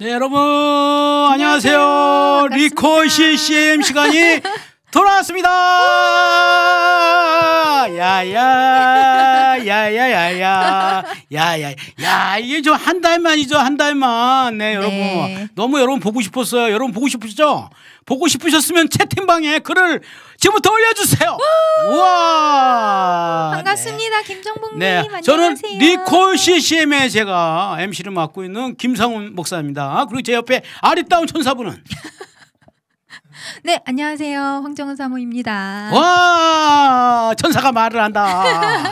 네, 여러분 안녕하세요. 리코 CCM 시간이 돌아왔습니다. 야야 야야야야 야야 야 이게 좀한달 만이죠 한 달만 네 여러분 네. 너무 여러분 보고 싶었어요 여러분 보고 싶으시죠 보고 싶으셨으면 채팅방에 글을 지금부터 올려주세요 우와 반갑습니다. 김정복님 네, 안녕하세요. 저는 리콜 CCM의 제가 MC를 맡고 있는 김상훈 목사입니다. 그리고 제 옆에 아리따운 천사분은 네, 안녕하세요. 황정은 사모입니다. 와 천사가 말을 한다.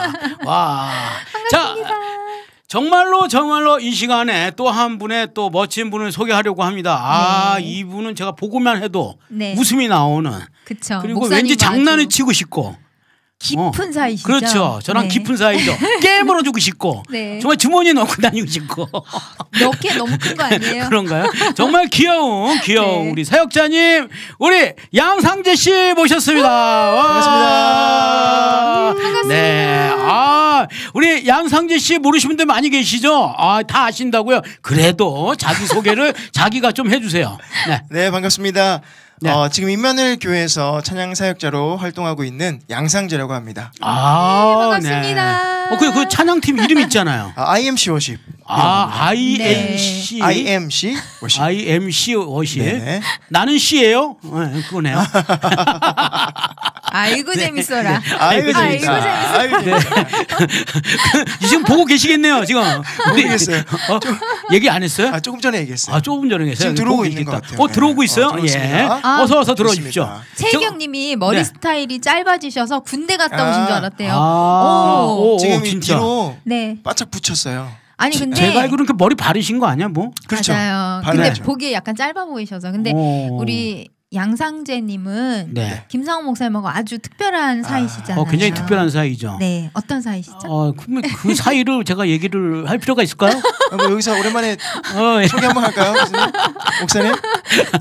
와, 자 정말로 정말로 이 시간에 또 한 분의 또 멋진 분을 소개하려고 합니다. 아 네. 이분은 제가 보고만 해도 네. 웃음이 나오는 그쵸. 그리고 왠지 장난을 아주 치고 싶고 깊은 사이시죠. 그렇죠. 저랑 네. 깊은 사이죠. 깨물어 주고 싶고 네. 정말 주머니에 넣고 다니고 싶고. 몇 개 너무 큰 거 아니에요? 그런가요? 정말 귀여운 귀여운 네. 우리 사역자님 우리 양상재 씨 모셨습니다. 와. 반갑습니다. 네. 아, 우리 양상재 씨 모르시는 분들 많이 계시죠? 아, 다 아신다고요? 그래도 자기 소개를 자기가 좀 해주세요. 네. 네 반갑습니다. 네. 어, 지금 임마늘 교회에서 찬양 사역자로 활동하고 있는 양상재라고 합니다. 아, 반갑습니다. 어, 그, 그 찬양팀 이름 있잖아요. 아, IMC 워십. 아, IMC. IMC 워십. IMC 워십. 네. 나는 C예요? 네, 그거네요. 아이고 재밌어라. 아이고 아이고, 재밌다. 아이고 재밌다. 지금 보고 계시겠네요, 지금. 모르겠어요. 어? 얘기 안 했어요? 아 조금 전에 얘기했어요. 아, 조금 전에 계세요. 지금 들어오고 있는. 것 같아요. 어, 들어오고 네. 있어요? 어. 예. 아, 어서 어서 들어오십시오. 좋습니다. 최희경님이 머리 네. 스타일이 짧아지셔서 군대 갔다 오신 줄 아. 알았대요. 아, 오. 오, 지금 이 진짜. 뒤로 네. 바짝 붙였어요. 아니 근데 제가 알기로는 그 머리 바르신 거 아니야, 뭐? 그렇죠. 맞아요. 근데 발라야죠. 보기에 약간 짧아 보이셔서. 근데 오. 우리 양상재님은 네. 김상호 목사님하고 아주 특별한 사이시잖아요. 어, 굉장히 특별한 사이죠. 네, 어떤 사이시죠? 어, 그, 그 사이를 제가 얘기를 할 필요가 있을까요? 아, 뭐 여기서 오랜만에 어, 예. 소개 한번 할까요? 목사님?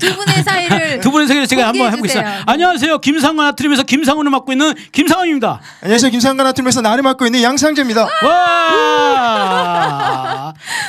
두 분의 사이를 두 분의 세계를 제가 한번 해보겠습니다. 주세요. 안녕하세요. 김상훈 아트림에서 김상훈을 맡고 있는 김상훈입니다. 안녕하세요. 김상관 아트에서 나를 맡고 있는 양상재입니다. 와!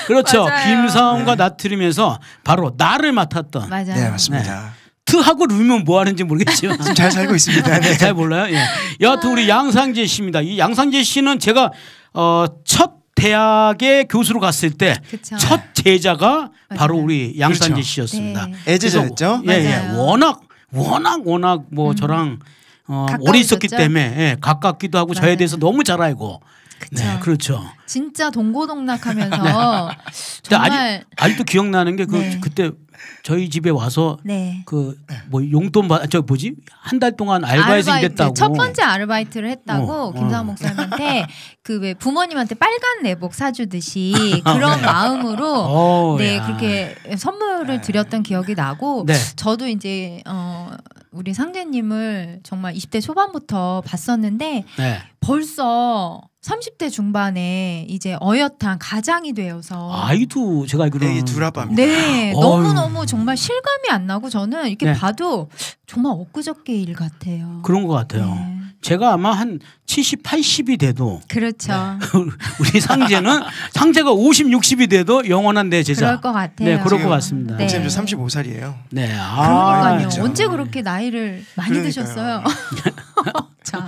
그렇죠. 맞아요. 김상훈과 나트림에서 바로 나를 맡았던 맞아요. 네 맞습니다. 트하고 루면 뭐 하는지 모르겠지만 지금 잘 살고 있습니다. 네. 잘 몰라요. 예. 여하튼 우리 양상재 씨입니다. 이 양상재 씨는 제가 어, 첫 대학에 교수로 갔을 때. 첫 제자가 바로 맞아요. 우리 양상재 그렇죠. 씨였습니다. 네. 애제자였죠? 예, 예. 워낙 워낙 워낙 뭐 저랑 어, 오래 있었기? 때문에 예, 가깝기도 하고 저에 맞아요. 대해서 너무 잘 알고. 그쵸. 네, 그렇죠. 진짜 동고동락하면서 근데 정말 아직 아직 도 기억나는 게그 네. 그때 저희 집에 와서 네. 그뭐 용돈 받저 뭐지 한 달 동안 알바해서 아르바이트, 일했다고. 첫 번째 아르바이트를 했다고 어, 김상호 어. 목사님한테 그 왜 부모님한테 빨간 내복 사주듯이 그런 마음으로 어, 네 야. 그렇게 선물을 드렸던 기억이 나고 네. 저도 이제 어 우리 상재님을 정말 20대 초반부터 봤었는데 네. 벌써 30대 중반에 이제 어엿한 가장이 되어서 아이도 제가 알기로는 둘 아빠입니다. 네 어휴. 너무 너무 정말 실감이 안 나고 저는 이렇게 네. 봐도 정말 엊그저께 일 같아요. 그런 것 같아요. 네. 제가 아마 한 70, 80이 돼도 그렇죠. 우리 상제는 상제가 50, 60이 돼도 영원한 내 제자. 그럴 것 같아요. 네, 그럴 것 지금 같습니다. 네. 저 35살이에요. 네. 아, 그러니까요. 언제 그렇게 나이를 많이 그러니까요. 드셨어요? 참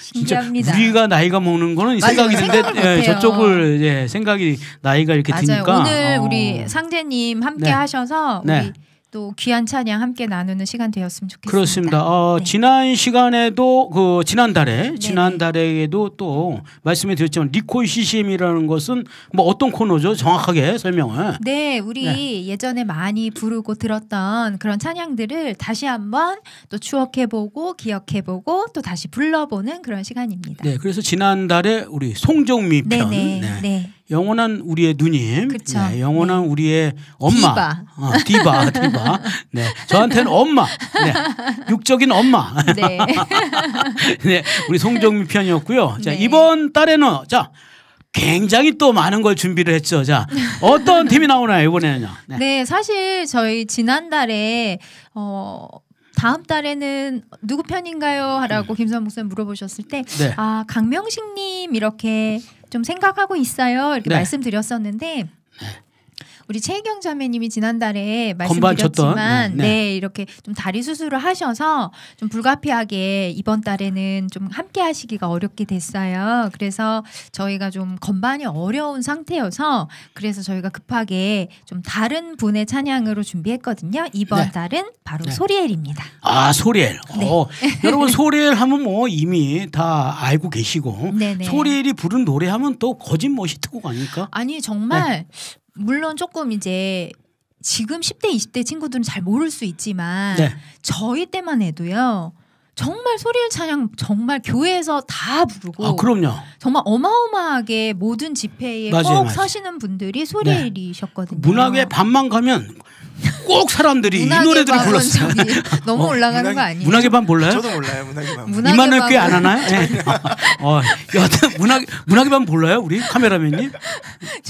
진짜 신기합니다. 우리가 나이가 먹는 거는 맞아요. 생각이 드는데 예. 저쪽을 예, 생각이 나이가 이렇게 맞아요. 드니까 오늘 어. 우리 상재님 함께 네. 하셔서 네. 우리 또 귀한 찬양 함께 나누는 시간 되었으면 좋겠습니다. 그렇습니다. 어, 네. 지난 시간에도 그 지난달에 지난달에도 또 말씀해 드렸지만 리콜 CCM이라는 것은 뭐 어떤 코너죠? 정확하게 설명을. 네, 우리 예전에 많이 부르고 들었던 그런 찬양들을 다시 한번 또 추억해 보고 기억해 보고 또 다시 불러보는 그런 시간입니다. 네, 그래서 지난달에 우리 송정미 편, 네네. 네. 네. 영원한 우리의 누님, 그쵸. 네, 영원한 네. 우리의 엄마, 디바. 어, 디바, 디바, 네, 저한테는 엄마, 네, 육적인 엄마, 네. 네, 우리 송정미 편이었고요. 자 네. 이번 달에는 자 굉장히 또 많은 걸 준비를 했죠. 자 어떤 팀이 나오나요 이번에는요? 네. 네, 사실 저희 지난달에 어 다음 달에는 누구 편인가요? 라고 김선 목사님 물어보셨을 때, 네. 아, 강명식님 이렇게 좀 생각하고 있어요. 이렇게 네. 말씀드렸었는데, 우리 최경 자매님이 지난달에 말씀드렸지만 네, 네, 네. 이렇게 좀 다리 수술을 하셔서 좀 불가피하게 이번 달에는 좀 함께 하시기가 어렵게 됐어요. 그래서 저희가 좀 건반이 어려운 상태여서 그래서 저희가 급하게 좀 다른 분의 찬양으로 준비했거든요. 이번 네. 달은 바로 네. 소리엘입니다. 아 소리엘. 네. 어, 여러분 소리엘 하면 뭐 이미 다 알고 계시고 네네. 소리엘이 부른 노래하면 또 거짓 멋이 특고 아닙니까? 아니 정말 네. 물론 조금 이제 지금 10대 20대 친구들은 잘 모를 수 있지만 네. 저희 때만 해도요. 정말 소리엘 찬양 정말 교회에서 다 부르고 아 그럼요. 정말 어마어마하게 모든 집회에 맞아요, 꼭 맞아요. 서시는 분들이 소리엘이셨거든요. 문학의 밤만 가면 꼭 사람들이 이 노래들을 불렀어요. 너무 어, 올라가는 문학의- 거 아니에요? 문학의 밤 몰라요? 저도 몰라요 문학의 밤. 문학의 이만을 꽤안 밤은- 하나요? 네. 어, 여하튼 문학 문학의 밤 몰라요? 우리 카메라맨님?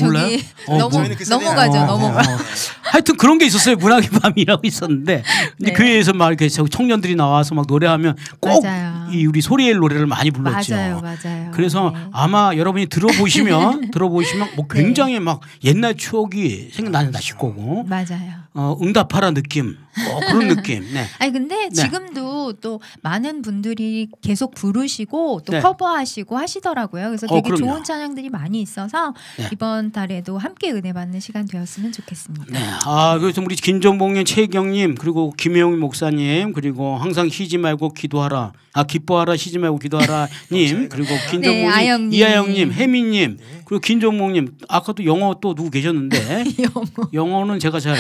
몰라요? 어, 넘어 그 세대는 넘어가죠. 아니에요. 넘어가. 어, 하여튼 그런 게 있었어요. 문학의 밤이라고 있었는데 네. 교회에서 막 이렇게 저 청년들이 나와서 막 노래하면 꼭. 이 우리 소리엘 노래를 많이 불렀죠. 맞아요, 맞아요. 그래서 네. 아마 여러분이 들어보시면 들어보시면 뭐 굉장히 막 옛날 추억이 생각나실 거고 맞아요. 어, 응답하라 느낌 어, 그런 느낌. 네. 아니 근데 네. 지금도 또 많은 분들이 계속 부르시고 또 네. 커버하시고 하시더라고요. 그래서 어, 되게 그럼요. 좋은 찬양들이 많이 있어서 네. 이번 달에도 함께 은혜 받는 시간 되었으면 좋겠습니다. 네. 아, 그래서 우리 김종봉님, 최경님, 그리고 김혜영 목사님, 그리고 항상 쉬지 말고 기도하라. 아, 기뻐하라, 쉬지 말고 기도하라님, 그리고 김종봉님, 네, 아영님. 이하영님, 혜민님, 그리고 김종봉님. 아까도 영어 또 누구 계셨는데 영어. 영어 는 제가 잘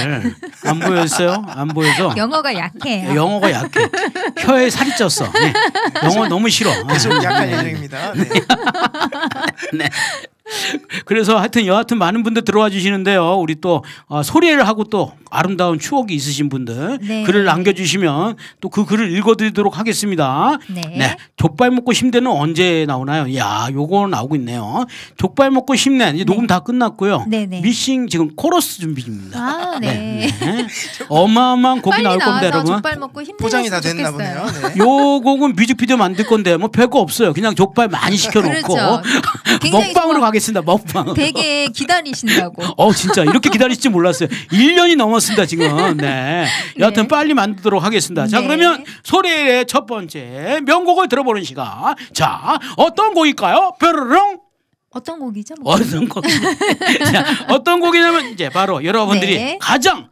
안 보였어요. 안 보여서 영어가 약해요. 영어가 약해. 혀에 살이 쪘어. 네. 영어 너무 싫어. 계속 약할 네. 예정입니다. 네. 네. 그래서 하여튼 여하튼 많은 분들 들어와 주시는데요. 우리 또 어, 소리를 하고 또 아름다운 추억이 있으신 분들 네. 글을 남겨주시면 또 그 글을 읽어드리도록 하겠습니다. 네. 족발 먹고 힘내는 언제 나오나요? 야, 요거 나오고 있네요. 족발 먹고 힘내 이제 녹음 다 끝났고요. 네, 네. 미싱 지금 코러스 준비 중입니다. 아, 네. 네. 어마어마한 곡이 나올 겁니다, 여러분. 족발 먹고 포장이 다 됐나. 보네요. 네. 요 곡은 뮤직비디오 만들 건데 뭐 별거 없어요. 그냥 족발 많이 시켜놓고 그렇죠. 굉장히 먹방으로 가겠습니다. 먹방. 되게 기다리신다고. 어 진짜 이렇게 기다리실 줄 몰랐어요. 1년이 넘었습니다 지금. 네. 여하튼 네. 빨리 만들도록 하겠습니다. 자 네. 그러면 소리의 첫 번째 명곡을 들어보는 시간. 자 어떤 곡일까요? 뾰로롱. 어떤 곡이죠? 뭐. 어떤 곡? 자 어떤 곡이냐면 이제 바로 여러분들이 네. 가장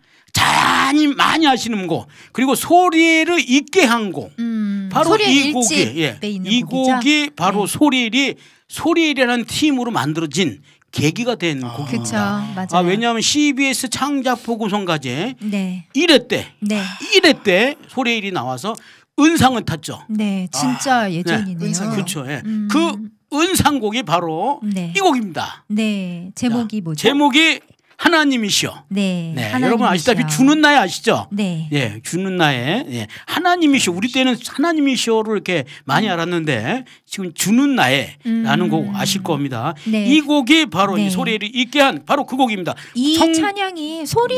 많이 많이 아시는 곡 그리고 소리를 있게 한 곡. 음, 바로 이 곡이 예. 있는 이? 곡이 바로 네. 소리엘이 소리엘이라는 팀으로 만들어진 계기가 된 아. 곡입니다. 그쵸, 맞아요. 아, 왜냐하면 CBS 창작포 구성가제 네, 1회 때 네, 1회 때 소리엘이 나와서 은상을 탔죠. 네, 진짜 예전이네요. 은상이요? 그렇죠. 예. 음. 그 은상곡이 바로 네. 이 곡입니다. 네, 제목이 뭐죠? 제목이 하나님이시여. 네, 네, 하나님이시여. 여러분 아시다시피 주는 나에 아시죠? 네, 예, 주는 나에 예, 하나님이시여. 우리 때는 하나님이시여를 이렇게 많이 알았는데 지금 주는 나에라는 음. 곡 아실 겁니다. 네. 이 곡이 바로 네. 이 소리를 있게 한 바로 그 곡입니다. 이 성- 찬양이 소리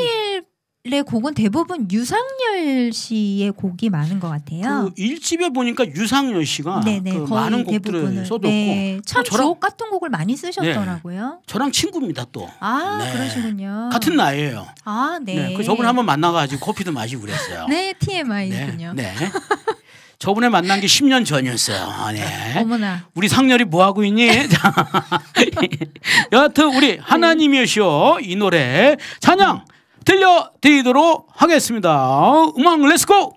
의 곡은 대부분 유상열 씨의 곡이 많은 것 같아요. 그 일집에 보니까 유상열 씨가 네네 그 거의 많은 곡들을 대부분을 써줬고 네, 참또 저랑- 네. 주옥 같은 곡을 많이 쓰셨더라고요. 저랑 친구입니다 또. 아 네. 그러시군요. 같은 나이에요. 아 네. 네. 그 저번에 한번 만나가지고 커피도 마시고 그랬어요. 네 TMI군요. 네. 네. 저번에 만난 게 10년 전이었어요. 아, 네. 어머나. 우리 상렬이 뭐 하고 있니? 자, 여하튼 우리 하나님이시여 이 노래 찬양 들려드리도록 하겠습니다. 음악 렛츠고!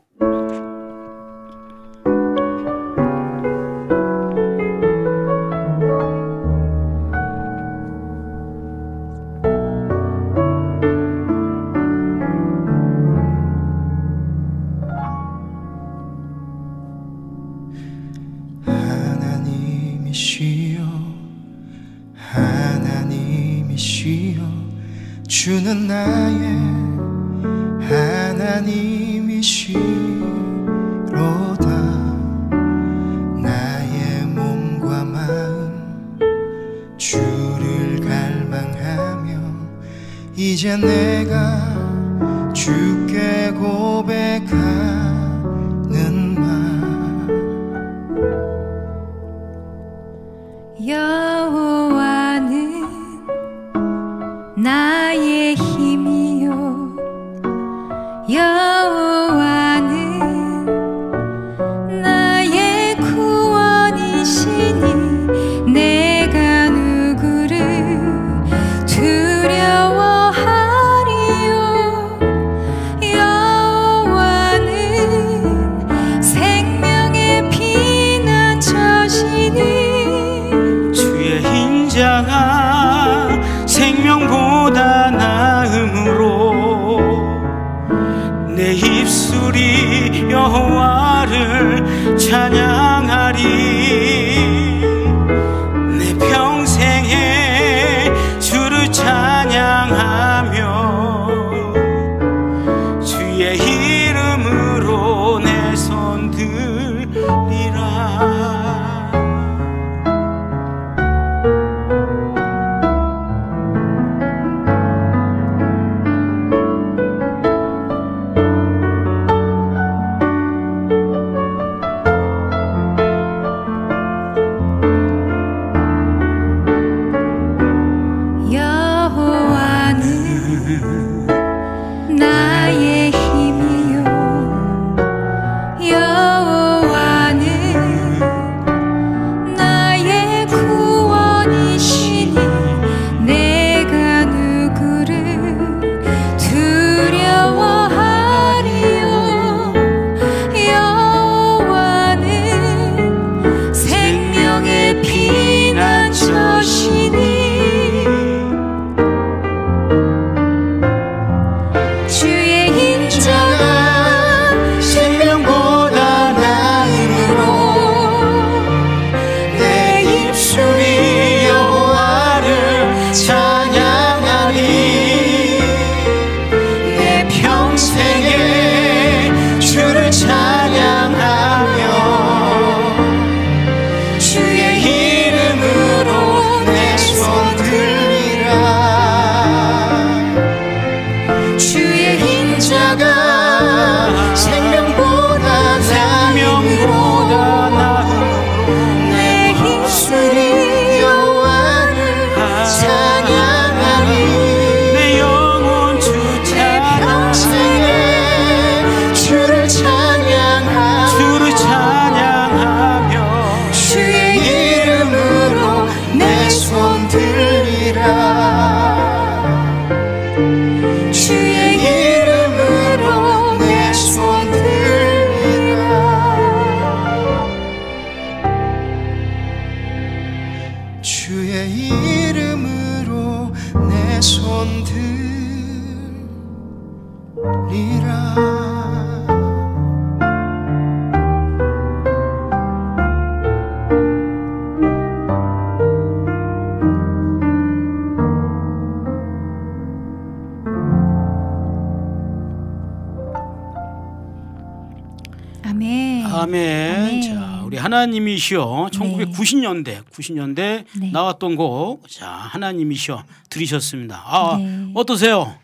하나님이시여 1990년대 90년대 네. 나왔던 곡. 자, 하나님이시여 들으셨습니다. 아, 네. 어떠세요?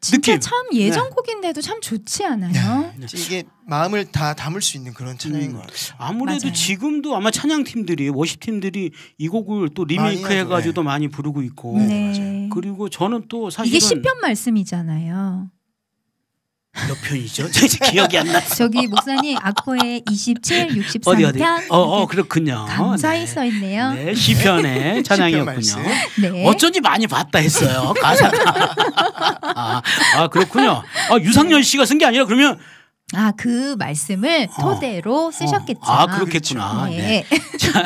진짜 느낌. 참 예전 곡인데도 참 좋지 않아요? 이게 마음을 다 담을 수 있는 그런 찬양인 것 같아요. 아무래도 맞아요. 지금도 아마 찬양 팀들이 워십 팀들이 이 곡을 또 많이 리메이크 하죠. 해가지고도 네. 많이 부르고 있고 네. 그리고 저는 또 사실은 이게 시편 말씀이잖아요. 몇 편이죠? 저 이제 기억이 안 나. 저기 목사님 악보에 27, 63편 어디 어디? 어, 어 그렇군요. 감사히 네. 써 있네요. 네, 시편의 찬양이었군요. 네. 어쩐지 많이 봤다 했어요 가사가. 아, 아 그렇군요. 아 유상열 씨가 쓴 게 아니라 그러면 아, 그 말씀을 어. 토대로 쓰셨겠죠. 아 그렇겠구나. 네. 네. 자,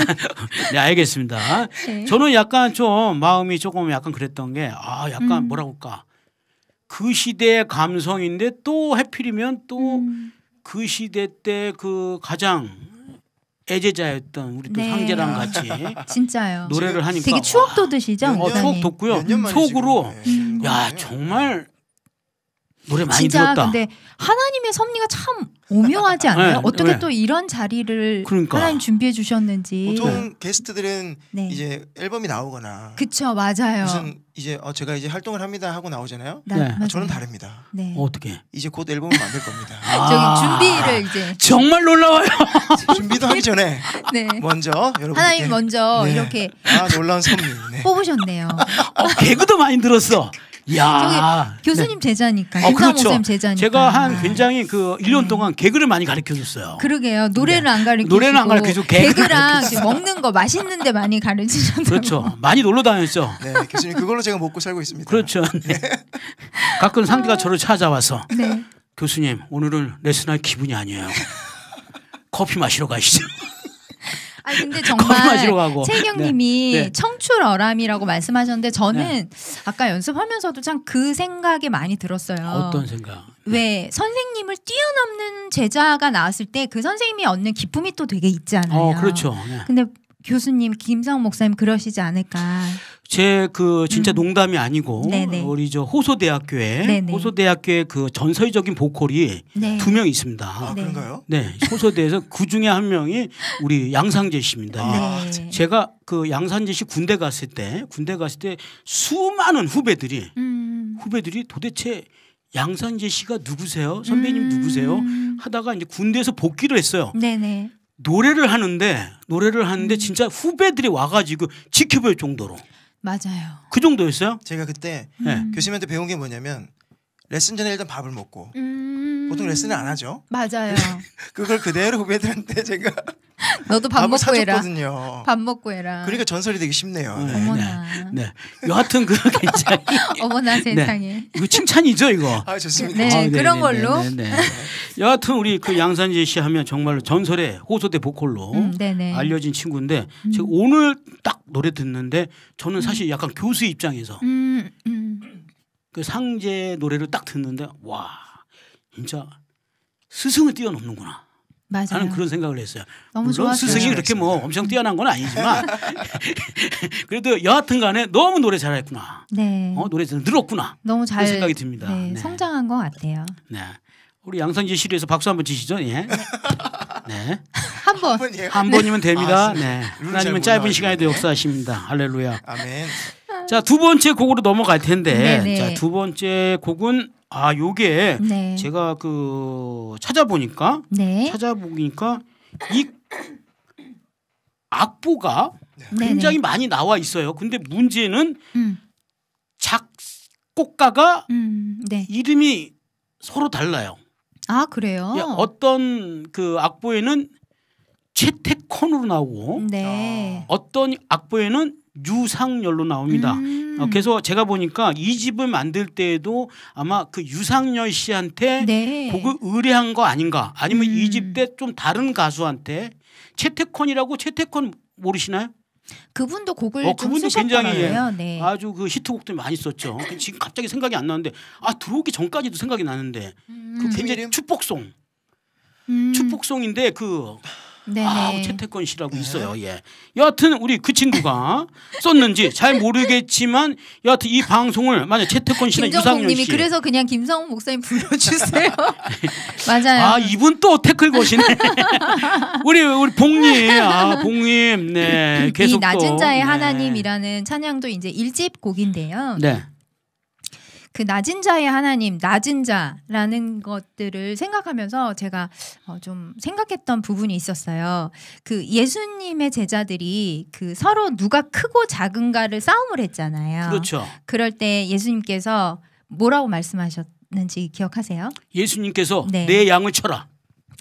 네 알겠습니다. 네. 저는 약간 좀 마음이 조금 약간 그랬던 게 아 약간 음. 뭐라고 할까 그 시대의 감성인데 또 해필이면 또그 음, 시대 때 그 가장 애제자였던 우리 또 네. 상제랑 같이 진짜요. 노래를 하니까 되게 추억 돋으시죠, 어, 목사님? 추억 돋고요. 속으로 네, 음. 네. 야 정말 노래 많이 진짜 들었다. 근데 하나님의 섭리가 참 오묘하지 않아요? 네, 어떻게 네. 또 이런 자리를 그러니까. 하나님 준비해 주셨는지. 보통 게스트들은 네. 이제 앨범이 나오거나 그쵸 맞아요. 무슨 이제 어 제가 이제 활동을 합니다 하고 나오잖아요. 나- 네. 맞아요. 저는 다릅니다. 네. 어떻게? 이제 곧 앨범을 만들 겁니다. 아. 저기 준비를 이제 정말 놀라워요. 준비도 하기 전에 네. 먼저 여러분 하나님 먼저 네. 이렇게 아 놀라운. 네. 뽑으셨네요. 어, 개그도 많이 들었어. 야. 교수님 제자니까. 어, 그렇죠. 제자니까. 제가 한 굉장히 그 1년 네. 동안 개그를 많이 가르쳐 줬어요. 그러게요. 노래를 안 가르치고 노래는 안 가르치고 개그를 개그랑. 먹는 거 맛있는 데 많이 가르치셨다고. 그렇죠. 많이 놀러 다녔죠. 네, 교수님 그걸로 제가 먹고 살고 있습니다. 그렇죠. 네. 가끔 상대가 저를 찾아와서 네. 교수님 오늘은 레슨할 기분이 아니에요. 커피 마시러 가시죠. 아 근데 정말. 최경님이 네. 네. 청출어람이라고 말씀하셨는데 저는 아까 연습하면서도 참 그 생각이 많이 들었어요. 어떤 생각? 왜 선생님을 뛰어넘는 제자가 나왔을 때 그 선생님이 얻는 기쁨이 또 되게 있잖아요. 어 그렇죠. 네. 근데 교수님 김상훈 목사님 그러시지 않을까. 제 그 진짜 음. 농담이 아니고 네네. 우리 저 호소대학교에 네네. 호소대학교에 그 전설적인 보컬이 네. 두명 있습니다. 아, 네. 그런가요? 네, 호소대에서 그 중에 한 명이 우리 양상재 씨입니다. 아, 네. 제가 그 양상재 씨 군대 갔을 때 군대 갔을 때 수많은 후배들이 음. 후배들이 도대체 양상재 씨가 누구세요? 선배님 음. 누구세요? 하다가 이제 군대에서 복귀를 했어요. 네네. 노래를 하는데 노래를 하는데 음. 진짜 후배들이 와가지고 지켜볼 정도로 맞아요. 그 정도였어요. 제가 그때 네. 음. 교수님한테 배운 게 뭐냐면 레슨 전에 일단 밥을 먹고 음. 보통 레슨을 안 하죠. 맞아요. 그걸 그대로 후배들한테 제가 너도 밥 먹고 해라. 사줬거든요. 밥 먹고 해라. 그러니까 전설이 되기 쉽네요. 네. 네. 어머나. 네, 여하튼 그 굉장히 어머나 세상에. 이거 칭찬이죠 이거. 아 좋습니다. 네, 아, 그런 걸로. 네, 네. 여하튼 우리 그 양산재 씨 하면 정말로 전설의 호소대 보컬로 음, 네네. 알려진 친구인데 음. 제가 오늘 딱 노래 듣는데 저는 사실 약간 교수 입장에서 음, 음. 그 상재 노래를 딱 듣는데 와 진짜 스승을 뛰어넘는구나 맞아요. 하는 그런 생각을 했어요. 너무 물론 좋았어요. 스승이 그렇게 뭐 엄청 뛰어난 건 아니지만 그래도 여하튼간에 너무 노래 잘했구나. 네. 어, 노래 잘 늘었구나. 너무 잘 생각이 듭니다. 네, 네. 성장한 것 같아요. 네. 우리 양상재 씨에서 박수 한번 치시죠. 예. 네. 한 번. 한 번이면 됩니다. 아, 네. 하나님은 잘 짧은. 시간에도 역사하십니다. 할렐루야. 아멘. 자, 두 번째 곡으로 넘어갈 텐데. 네네. 자, 두 번째 곡은 아, 요게 네. 제가 그 찾아보니까 네. 찾아보니까 이 악보가 네네. 굉장히 많이 나와 있어요. 근데 문제는 음. 작곡가가 음. 네. 이름이 서로 달라요. 아 그래요? 예, 어떤 그 악보에는 채택콘으로 나오고 네. 어떤 악보에는 유상열로 나옵니다. 음. 어, 그래서 제가 보니까 이 집을 만들 때에도 아마 그 유상열 씨한테 네. 곡을 의뢰한 거 아닌가 아니면 음. 이집 때 좀 다른 가수한테 채택콘이라고 채택콘 모르시나요? 그분도 곡을 어, 좀 그분도 굉장히. 네. 아주 그 히트곡들 많이 썼죠. 지금 갑자기 생각이 안 나는데 아 들어오기 전까지도 생각이 나는데 음. 그 굉장히? 축복송 음. 축복송인데 그 네네. 아, 채택권 씨라고 있어요. 예. 여하튼 우리 그 친구가 썼는지 잘 모르겠지만 여하튼 이 방송을 만약 채택권 씨나 김정국님이 씨 그래서 그냥 김성훈 목사님 불러주세요. 맞아요. 아 이분 또 태클 거시네. 우리 우리 봉님, 아 봉님, 네 계속 이 낮은 또, 자의 네. 하나님이라는 찬양도 이제 일집 곡인데요. 네, 그 낮은 자의 하나님, 낮은 자라는 것들을 생각하면서 제가 어, 좀 생각했던 부분이 있었어요. 그 예수님의 제자들이 그 서로 누가 크고 작은가를 싸움을 했잖아요. 그렇죠. 그럴 때 예수님께서 뭐라고 말씀하셨는지 기억하세요? 예수님께서 네. 내 양을 쳐라.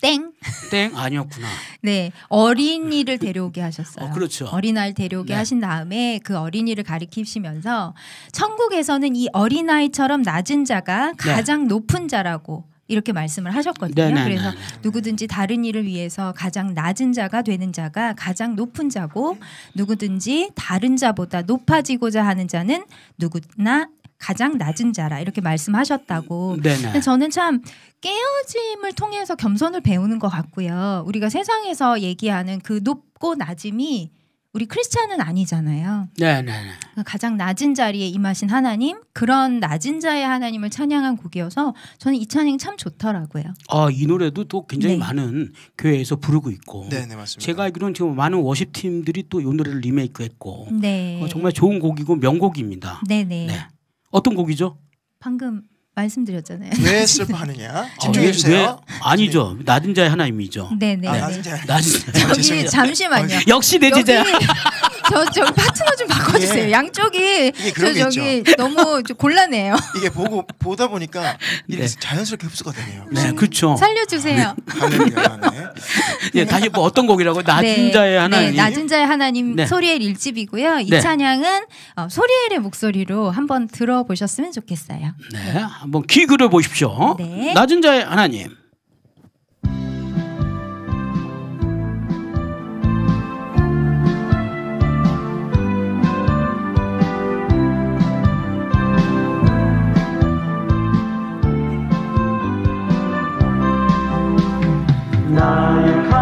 땡. 땡 아니었구나. 네, 어린이를 데려오게 하셨어요. 어, 그렇죠. 어린아이를 데려오게 네. 하신 다음에 그 어린이를 가리키시면서 천국에서는 이 어린아이처럼 낮은 자가 가장 높은 자라고 이렇게 말씀을 하셨거든요. 네, 네, 그래서 네, 네. 누구든지 다른 일을 위해서 가장 낮은 자가 되는 자가 가장 높은 자고 누구든지 다른 자보다 높아지고자 하는 자는 누구나 가장 낮은 자라 이렇게 말씀하셨다고 네네. 근데 저는 참 깨어짐을 통해서 겸손을 배우는 것 같고요. 우리가 세상에서 얘기하는 그 높고 낮음이 우리 크리스찬은 아니잖아요. 네 네 네. 가장 낮은 자리에 임하신 하나님, 그런 낮은 자의 하나님을 찬양한 곡이어서 저는 이 찬양이 참 좋더라고요. 아 이 노래도 또 굉장히 네. 많은 교회에서 부르고 있고. 네, 네 맞습니다. 제가 알기로는 지금 많은 워십 팀들이 또 이 노래를 리메이크했고 네. 어, 정말 좋은 곡이고 명곡입니다. 네 네. 네. 어떤 곡이죠? 방금 말씀드렸잖아요. 왜 슬퍼하느냐? 아, 집중해 왜- 주세요. 왜- 아니죠. 낮은 자의 하나님이죠. 네네. 아, 네. 낮은 자. 낮은 자. 저기. 잠시만요. 역시 내 제자야. 저 저기 파트너 좀 바꿔주세요. 예. 양쪽이 이게 저 저기 너무 좀 곤란해요. 이게 보고 보다 보니까 이렇게 네. 자연스럽게 흡수가 되네요. 네, 그렇죠. 살려주세요. 네. 예, 다시 뭐 어떤 곡이라고 낮은 자의 하나님. 네, 낮은 자의 하나님 네. 소리엘 일집이고요 이 네. 찬양은 어, 소리엘의 목소리로 한번 들어보셨으면 좋겠어요. 네, 한번 귀 그려 보십시오. 네. 낮은 자의 하나님. 나의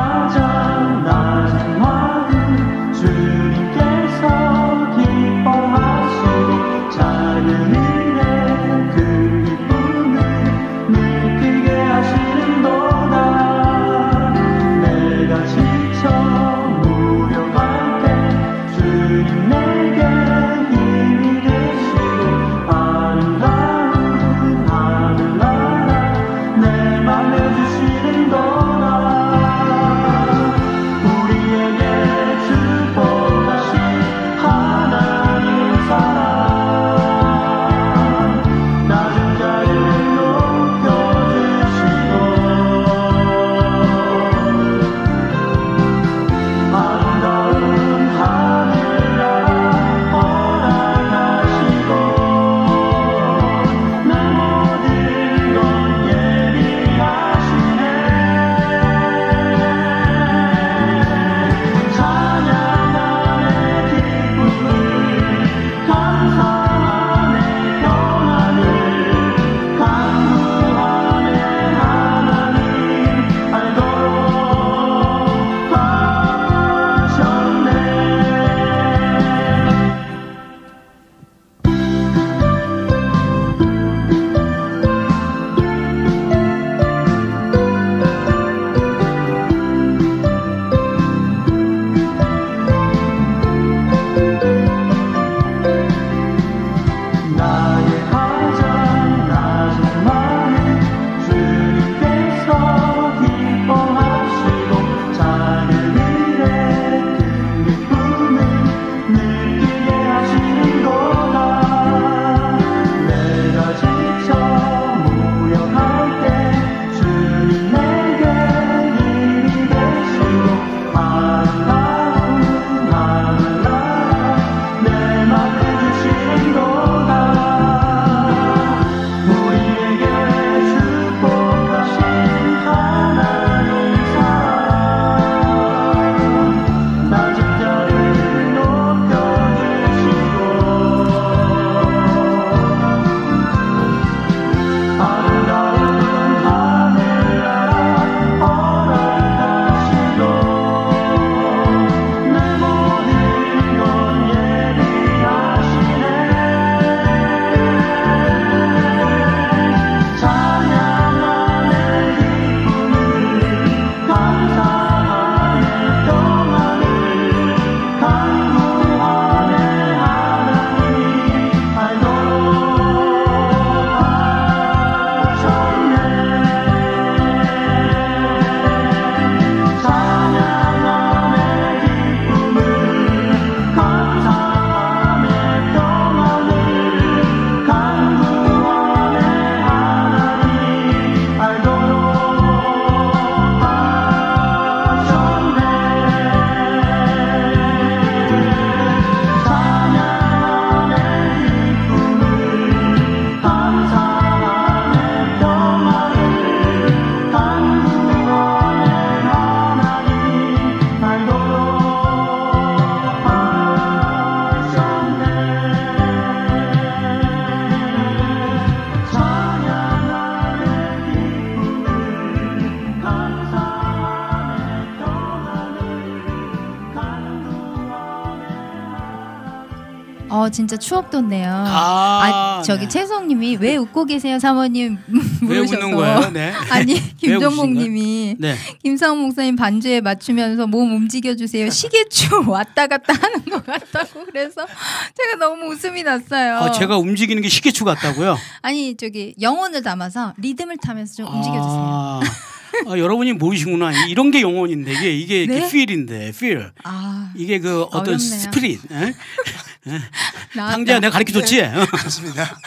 진짜 추억 돋네요. 아, 아, 저기 네. 채송님이 왜 웃고 계세요, 사모님 왜 물으셔서. 웃는 거예요? 네. 아니 왜 김정목님이 네. 김상훈 목사님 반주에 맞추면서 몸 움직여 주세요. 시계추 왔다 갔다 하는 것 같다고 그래서 제가 너무 웃음이 났어요. 어, 제가 움직이는 게 시계추 같다고요? 아니 저기 영혼을 담아서 리듬을 타면서 좀 움직여 주세요. 아, 아, 여러분이 모르시구나. 이런 게 영혼인데 이게 이게 네? 그 feel인데 feel. 아, 이게 그 어떤 어렵네요. 스피릿. 에? 나왔다. 상재야 내가 가르쳐 줬지. 좋습니다.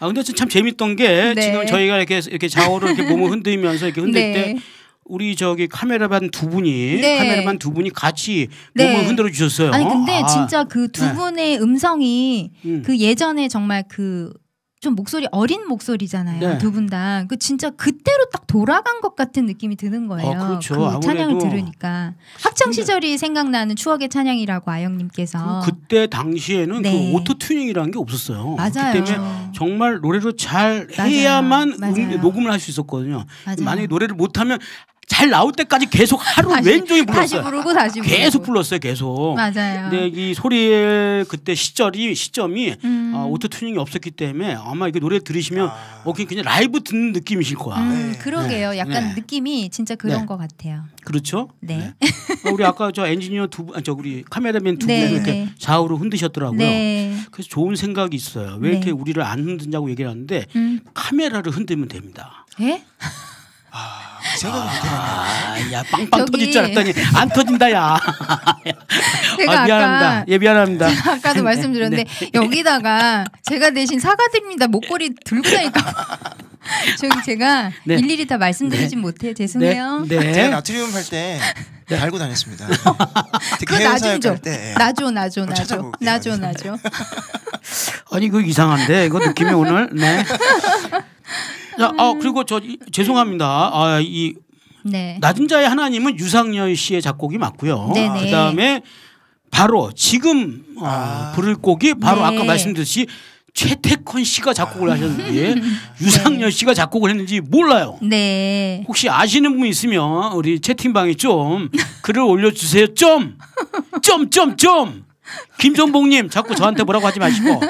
아 근데 참 재밌던 게 네. 지금 저희가 이렇게 이렇게 좌우로 이렇게 몸을 흔들면서 이렇게 흔들 네. 때 우리 저기 카메라만 두 분이 네. 카메라만 두 분이 같이 네. 몸을 흔들어 주셨어요. 아니 근데 아, 진짜 그두 네. 분의 음성이 음. 그 예전에 정말 그 좀 목소리 어린 목소리잖아요. 네. 두분 다. 그 진짜 그때로 딱 돌아간 것 같은 느낌이 드는 거예요. 어, 그렇죠. 그. 찬양을 들으니까 학창 시절이 생각나는 추억의 찬양이라고 아영 님께서. 그, 그때 당시에는 네. 그 auto tuning이라는 게 없었어요. 맞아요. 그렇기 때문에 정말 노래로 잘 맞아요. 해야만 음, 맞아요. 녹음을 할 수 있었거든요. 맞아요. 만약에 노래를 못 하면 잘 나올 때까지 계속 하루 다시- 왼종일 다시 불렀어요. 부르고 다시 부르고. 계속 불렀어요, 계속. 맞아요. 근데 이 소리의 그때 시절이 시점이 음. 아, auto tuning이 없었기 때문에 아마 이게 노래 들으시면 아. 어 그냥 라이브 듣는 느낌이실 거야. 음, 네. 그러게요. 약간 네. 느낌이 진짜 그런 네. 것 같아요. 그렇죠? 네. 어, 우리 아까 저 엔지니어 두 분, 아, 저 우리 카메라맨 두 분이 네, 이렇게 네. 좌우로 흔드셨더라고요. 네. 그래서 좋은 생각이 있어요. 왜 네. 이렇게 우리를 안 흔든다고 얘기를 하는데 음. 카메라를 흔들면 됩니다. 예? 아, 그 생각을 못해봤네. 아, 야 빵빵 저기- 터질 줄 알았더니 안 터진다 야. 제가 아, 미안합니다. 아까 예 미안합니다. 아까도 말씀드렸는데 여기다가 제가 대신 사과드립니다 목걸이 들고 다니까 저기 제가 네. 일일이 다 말씀드리진 못해 죄송해요. 네. 제가 나트륨 할 때 달고 다녔습니다. 그거 해외 나좀 줘. 나줘 나줘 나줘. 나줘 나줘. 아니 그 이상한데 이거 느낌이 오늘 네. 자, 아 그리고 저 이- 죄송합니다. 아, 이 네. 낮은 자의 하나님은 유상열 씨의 작곡이 맞고요. 네네. 그다음에 바로 지금 어, 아. 부를 곡이 바로 네. 아까 말씀드렸듯이 최태권 씨가 작곡을 하셨는지 유상열 씨가 작곡을 했는지 몰라요. 네. 혹시 아시는 분 있으면 우리 채팅방에 좀 글을 올려주세요. 좀, 좀, 좀, 좀. 김종복님 자꾸 저한테 뭐라고 하지 마시고.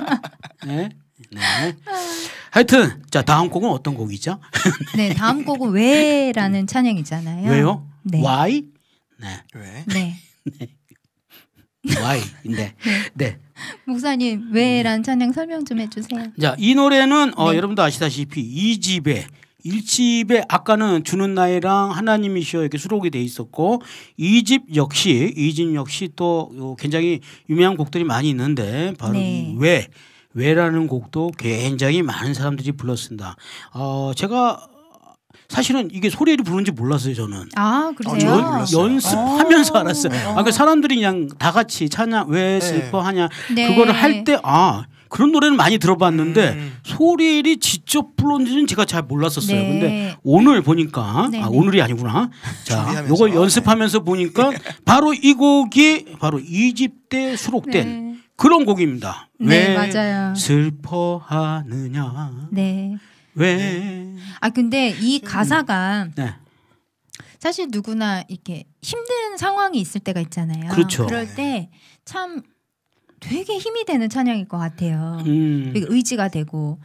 네, 네. 하여튼 자 다음 곡은 어떤 곡이죠? 네 다음 곡은 왜라는 찬양이잖아요. 왜요? 네. Why? 네, 왜? 네. Why인데. 네. 목사님 왜라는 찬양 설명 좀 해주세요. 자, 이 노래는 어, 네. 여러분도 아시다시피 이 집에 일집에 아까는 주는 나이랑 하나님이시여 이렇게 수록이 돼 있었고 이 집 역시 이 집 역시 또요 굉장히 유명한 곡들이 많이 있는데 바로 네. 이 왜, 왜라는 곡도 굉장히 많은 사람들이 불렀습니다. 어, 제가 사실은 이게 소리를 부르는지 몰랐어요, 저는. 아 저는 그러세요? 몰랐어요. 연습하면서 어. 알았어요. 아, 그러니까 사람들이 그냥 다 같이 찬양 왜 네. 슬퍼하냐 네. 그거를 할 때 아 그런 노래는 많이 들어봤는데 음. 소리를 직접 불렀는지는 제가 잘 몰랐었어요. 네. 근데 오늘 보니까 네, 아, 네. 오늘이 아니구나. 자. 요걸 연습하면서 보니까 바로 이 곡이 바로 이집 때 수록된 네. 그런 곡입니다. 네, 왜 맞아요. 슬퍼하느냐? 네. 왜? 아 근데 이 음. 가사가 네. 사실 누구나 이렇게 힘든 상황이 있을 때가 있잖아요. 그렇죠. 럴때 참 되게 힘이 되는 찬양일 것 같아요. 음. 되게 의지가 되고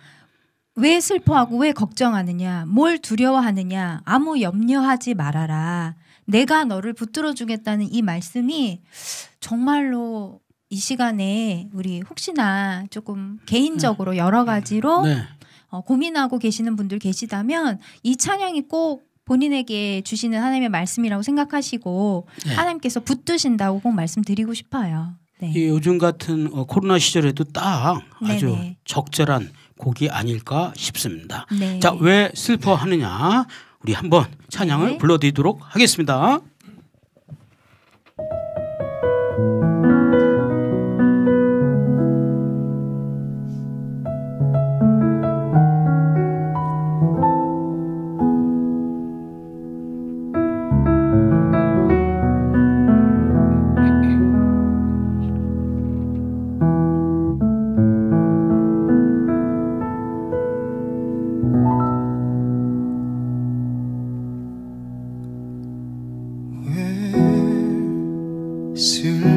왜 슬퍼하고 왜 걱정하느냐, 뭘 두려워하느냐, 아무 염려하지 말아라. 내가 너를 붙들어 주겠다는 이 말씀이 정말로 이 시간에 우리 혹시나 조금 개인적으로 여러 가지로 네. 어, 고민하고 계시는 분들 계시다면 이 찬양이 꼭 본인에게 주시는 하나님의 말씀이라고 생각하시고 네. 하나님께서 붙드신다고 꼭 말씀드리고 싶어요. 네. 이 요즘 같은 어, 코로나 시절에도 딱 아주 네네. 적절한 곡이 아닐까 싶습니다. 네. 자, 왜 슬퍼하느냐? 우리 한번 찬양을 네. 불러드리도록 하겠습니다. 왜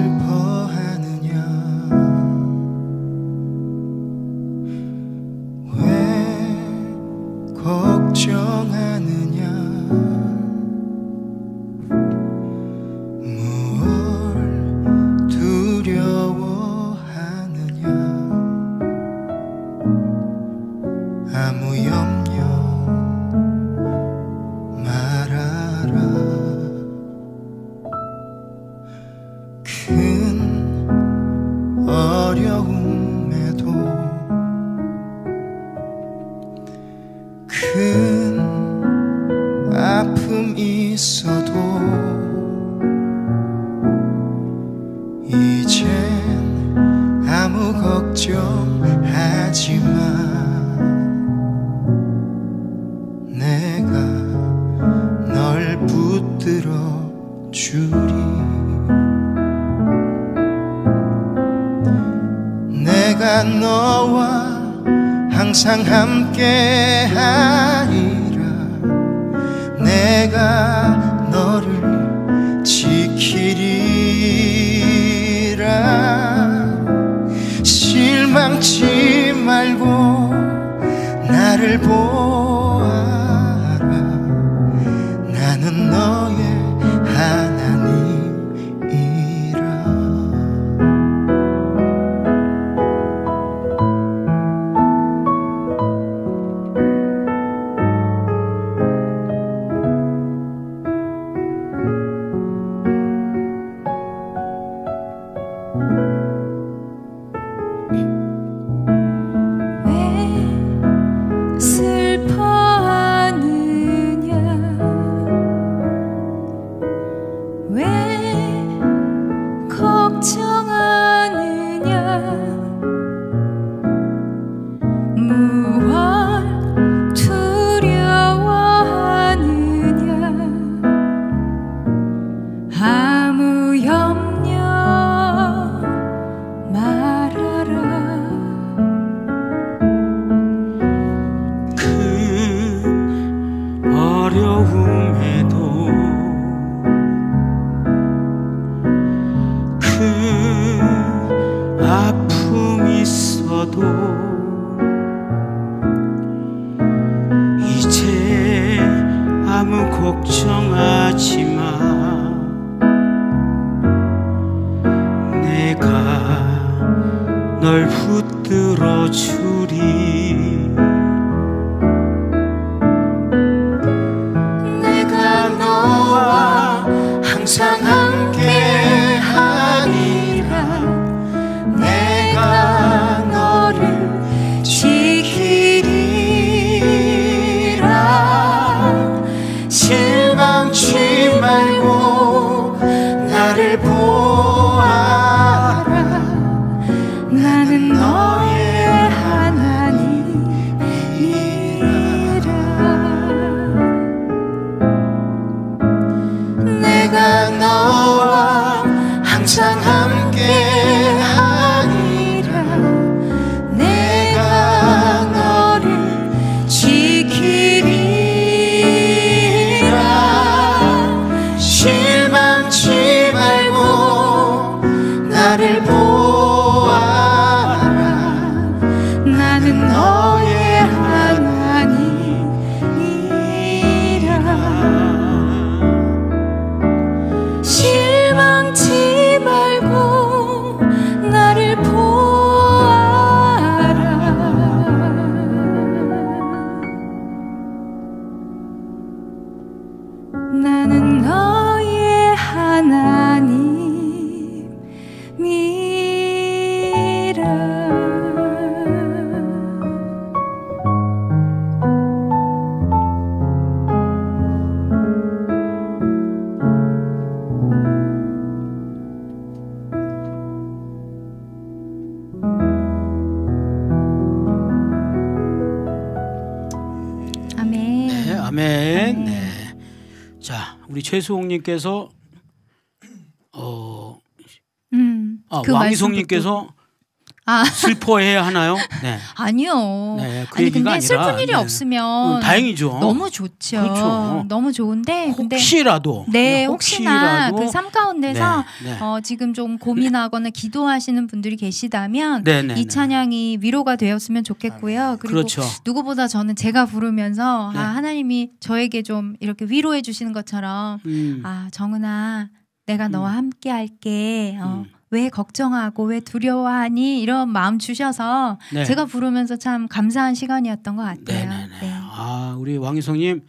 최수홍님께서 어, 음. 아, 그 왕희송님께서 아 슬퍼해야 하나요? 네. 아니요. 네, 그 아니 근데 아니라, 슬픈 일이 네. 없으면 음, 다행이죠. 너무 좋죠. 그렇죠. 너무 좋은데 혹시라도 네, 혹시나 혹시라도 그삶 가운데서 네, 네. 어, 지금 좀 고민하거나 기도하시는 분들이 계시다면 네, 네, 이 네. 찬양이 위로가 되었으면 좋겠고요. 그리고 그렇죠. 누구보다 저는 제가 부르면서 네. 아, 하나님이 저에게 좀 이렇게 위로해 주시는 것처럼 음, 아, 정은아, 내가 음. 너와 함께 할게. 어, 음. 왜 걱정하고 왜 두려워하니 이런 마음 주셔서 네. 제가 부르면서 참 감사한 시간이었던 것 같아요. 네네네. 네. 아, 우리 왕희성님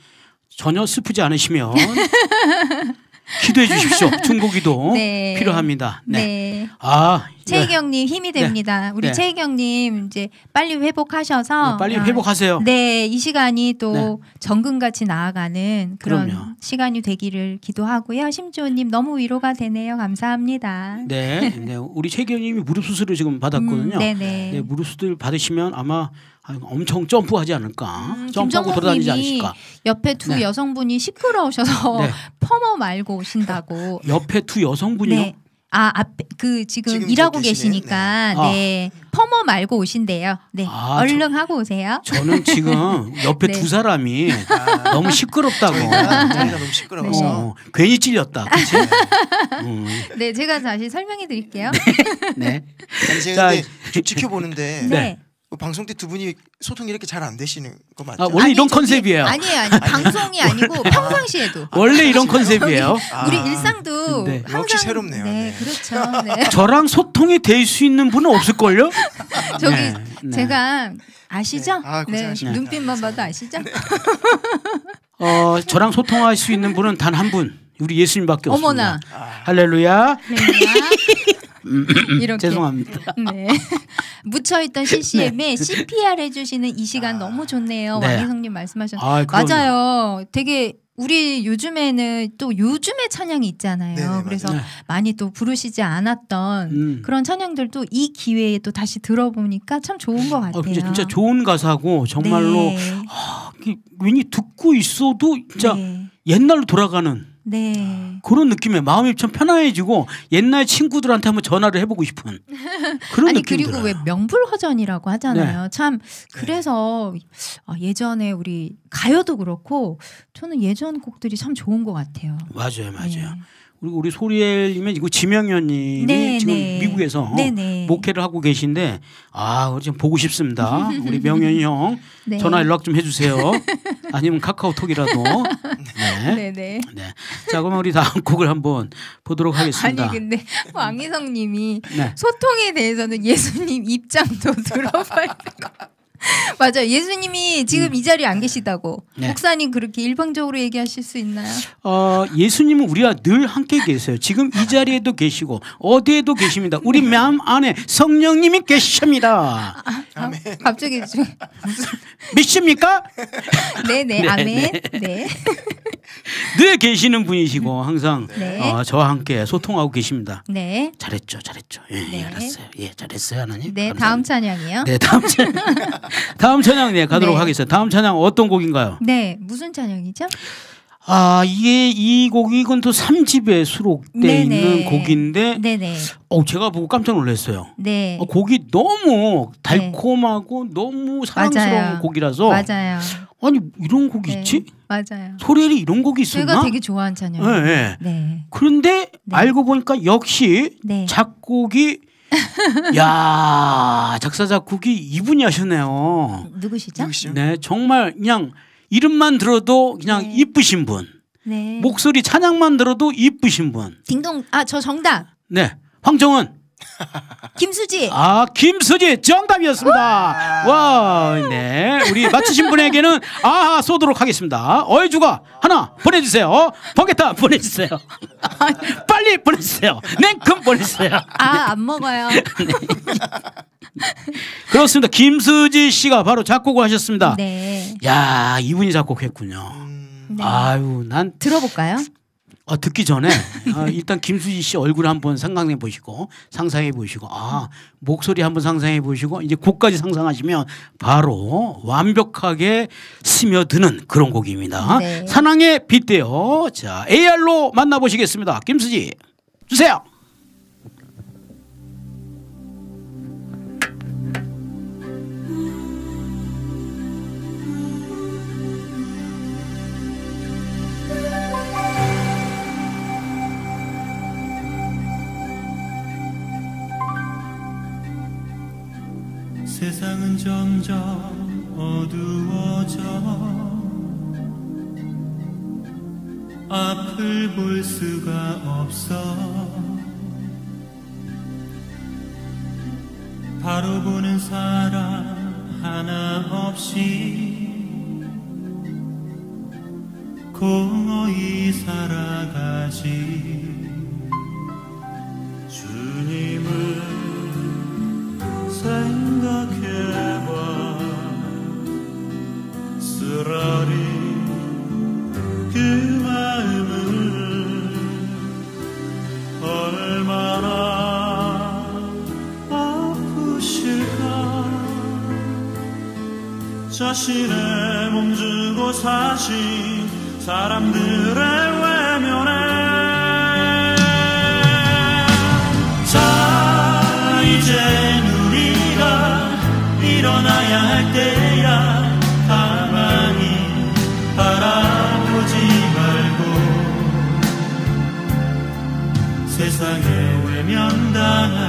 전혀 슬프지 않으시면 기도해 주십시오. 중고기도 네. 필요합니다. 네. 네. 아, 최희경님 힘이 됩니다. 우리 네. 최희경님 이제 빨리 회복하셔서 네, 빨리 아, 회복하세요. 네, 이 시간이 또 정금같이 나아가는 그런 그럼요. 시간이 되기를 기도하고요. 심주호님 너무 위로가 되네요. 감사합니다. 네, 네. 우리 최기현님이 무릎 수술을 지금 받았거든요. 음. 네, 무릎 수술 받으시면 아마 엄청 점프하지 않을까? 음, 점프하고 돌아다니지 않으실까? 옆에 두 네. 여성분이 시끄러우셔서 네. 퍼머 말고 오신다고. 옆에 두 여성분이요. 네. 아, 앞에 그 지금, 지금 일하고 저 계시니까 네. 네. 퍼머 말고 오신대요. 네. 아, 얼른 하고 오세요. 저는 지금 옆에 네. 두 사람이 아, 너무 시끄럽다고. 저희가, 저희가 너무 시끄러워서 어, 괜히 찔렸다. 그치? 음, 네, 제가 다시 설명해 드릴게요. 네. 아니 제가 근데 좀 지켜보는데 네. 뭐 방송 때 두 분이 소통이 이렇게 잘 안 되시는 거 맞죠? 아, 원래 아니, 이런 저기- 컨셉이에요. 아니에요, 아니 방송이 아니고 평상시에도. 원래 이런 컨셉이에요. 아. 우리 일상도 네. 항상 역시 새롭네요. 네, 네. 그렇죠. 네. 저랑 소통이 될 수 있는 분은 없을 걸요? 저기 네, 네. 제가 아시죠? 네. 아, 고생하십니다. 눈빛만 봐도 아시죠? 어, 저랑 소통할 수 있는 분은 단 한 분. 우리 예수님밖에 없습니다. 어머나. 할렐루야. 네. 이렇게. 죄송합니다. 네. 묻혀있던 CCM에 CPR 해주시는 이 시간 너무 좋네요. 네. 왕혜성님 말씀하셨. 아. 맞아요. 되게 우리 요즘에는 또 요즘의 찬양이 있잖아요. 네네, 맞아요. 그래서 네. 많이 또 부르시지 않았던 음. 그런 찬양들도 이 기회에 또 다시 들어보니까 참 좋은 것 같아요. 어, 진짜, 진짜 좋은 가사고 정말로 네. 아, 왠지 듣고 있어도 진짜 네. 옛날로 돌아가는 네. 그런 느낌에 마음이 좀 편안해지고 옛날 친구들한테 한번 전화를 해보고 싶은 그런 아니 그리고 들어요. 왜 명불허전이라고 하잖아요. 참 그래서 아, 예전에 우리 가요도 그렇고 저는 예전 곡들이 참 좋은 것 같아요. 맞아요, 맞아요. 네. 우리 우리 소리엘님은 이거 지명현님이 네, 지금 네. 미국에서 네, 네. 목회를 하고 계신데 아좀 보고 싶습니다. 우리 명현이 형 네. 전화 연락 좀 해주세요. 아니면 카카오톡이라도. 네. 네, 네. 네. 자 그럼 우리 다음 곡을 한번 보도록 하겠습니다. 아니 근데 왕희성님이 네. 소통에 대해서는 예수님 입장도 들어봐야 맞아요. 예수님이 지금 이 자리에 안 계시다고. 네. 목사님 그렇게 일방적으로 얘기하실 수 있나요? 어, 예수님은 우리와 늘 함께 계세요. 지금 이 자리에도 계시고 어디에도 계십니다. 우리 마음 안에 성령님이 계십니다. 아멘. 갑자기 좀 믿습니까? 네네 네, 아멘. 네. 늘 계시는 분이시고 항상 네. 어, 저와 함께 소통하고 계십니다. 네. 잘했죠, 잘했죠. 예, 네. 예, 알았어요. 예, 잘했어요, 하나님. 네, 감사합니다. 다음 찬양이요. 네, 다음 찬양. 다음 찬양 네 가도록 네. 하겠습니다. 다음 찬양 어떤 곡인가요? 네, 무슨 찬양이죠? 아, 이게 이 곡이 이건 또 3집에 수록돼 네네. 있는 곡인데 네네. 어, 제가 보고 깜짝 놀랐어요. 네. 어, 곡이 너무 달콤하고 너무 사랑스러운 맞아요. 곡이라서 맞아요. 아니 이런 곡이 네, 있지? 맞아요. 소리엘이 이런 곡이 있었나? 제가 되게 좋아하는 찬양. 예, 예. 네. 그런데 네. 알고 보니까 역시 네. 작곡이 야 작사 작곡이 이분이 하셨네요. 누구시죠? 누구시죠? 네 정말 그냥 이름만 들어도 그냥 네. 이쁘신 분, 네. 목소리 찬양만 들어도 이쁘신 분. 딩동 아 저 정답. 네 황정은 김수지. 아 김수지 정답이었습니다. 와, 네 우리 맞추신 분에게는 아하 쏘도록 하겠습니다. 어이주가 하나 보내주세요. 번개타 보내주세요. 빨리 보내주세요. 냉큼 보내주세요. 아 안 먹어요. 그렇습니다. 김수지 씨가 바로 작곡을 하셨습니다. 네. 야 이분이 작곡했군요. 음, 네. 아유 난 들어볼까요? 어, 듣기 전에 아, 일단 김수지 씨 얼굴 한번 상상해 보시고 상상해 보시고 아 목소리 한번 상상해 보시고 이제 곡까지 상상하시면 바로 완벽하게 스며드는 그런 곡입니다. 네. 사랑의 빗대요. 자 AR로 만나보시겠습니다. 김수지 주세요. 세상은 점점 어두워져 앞을 볼 수가 없어. 바로 보는 사람 하나 없이 공허히 살아가지. 주님을 생각해봐. 쓰라리 그 마음을 얼마나 아프실까? 자신의 몸 주고 사신 사람들의 외면에 일어나야 할 때야. 가만히 바라보지 말고. 세상에 외면당한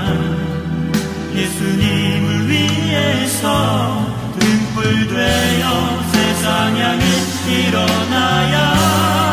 예수님을 위해서 등불 되어 세상 향해 일어나야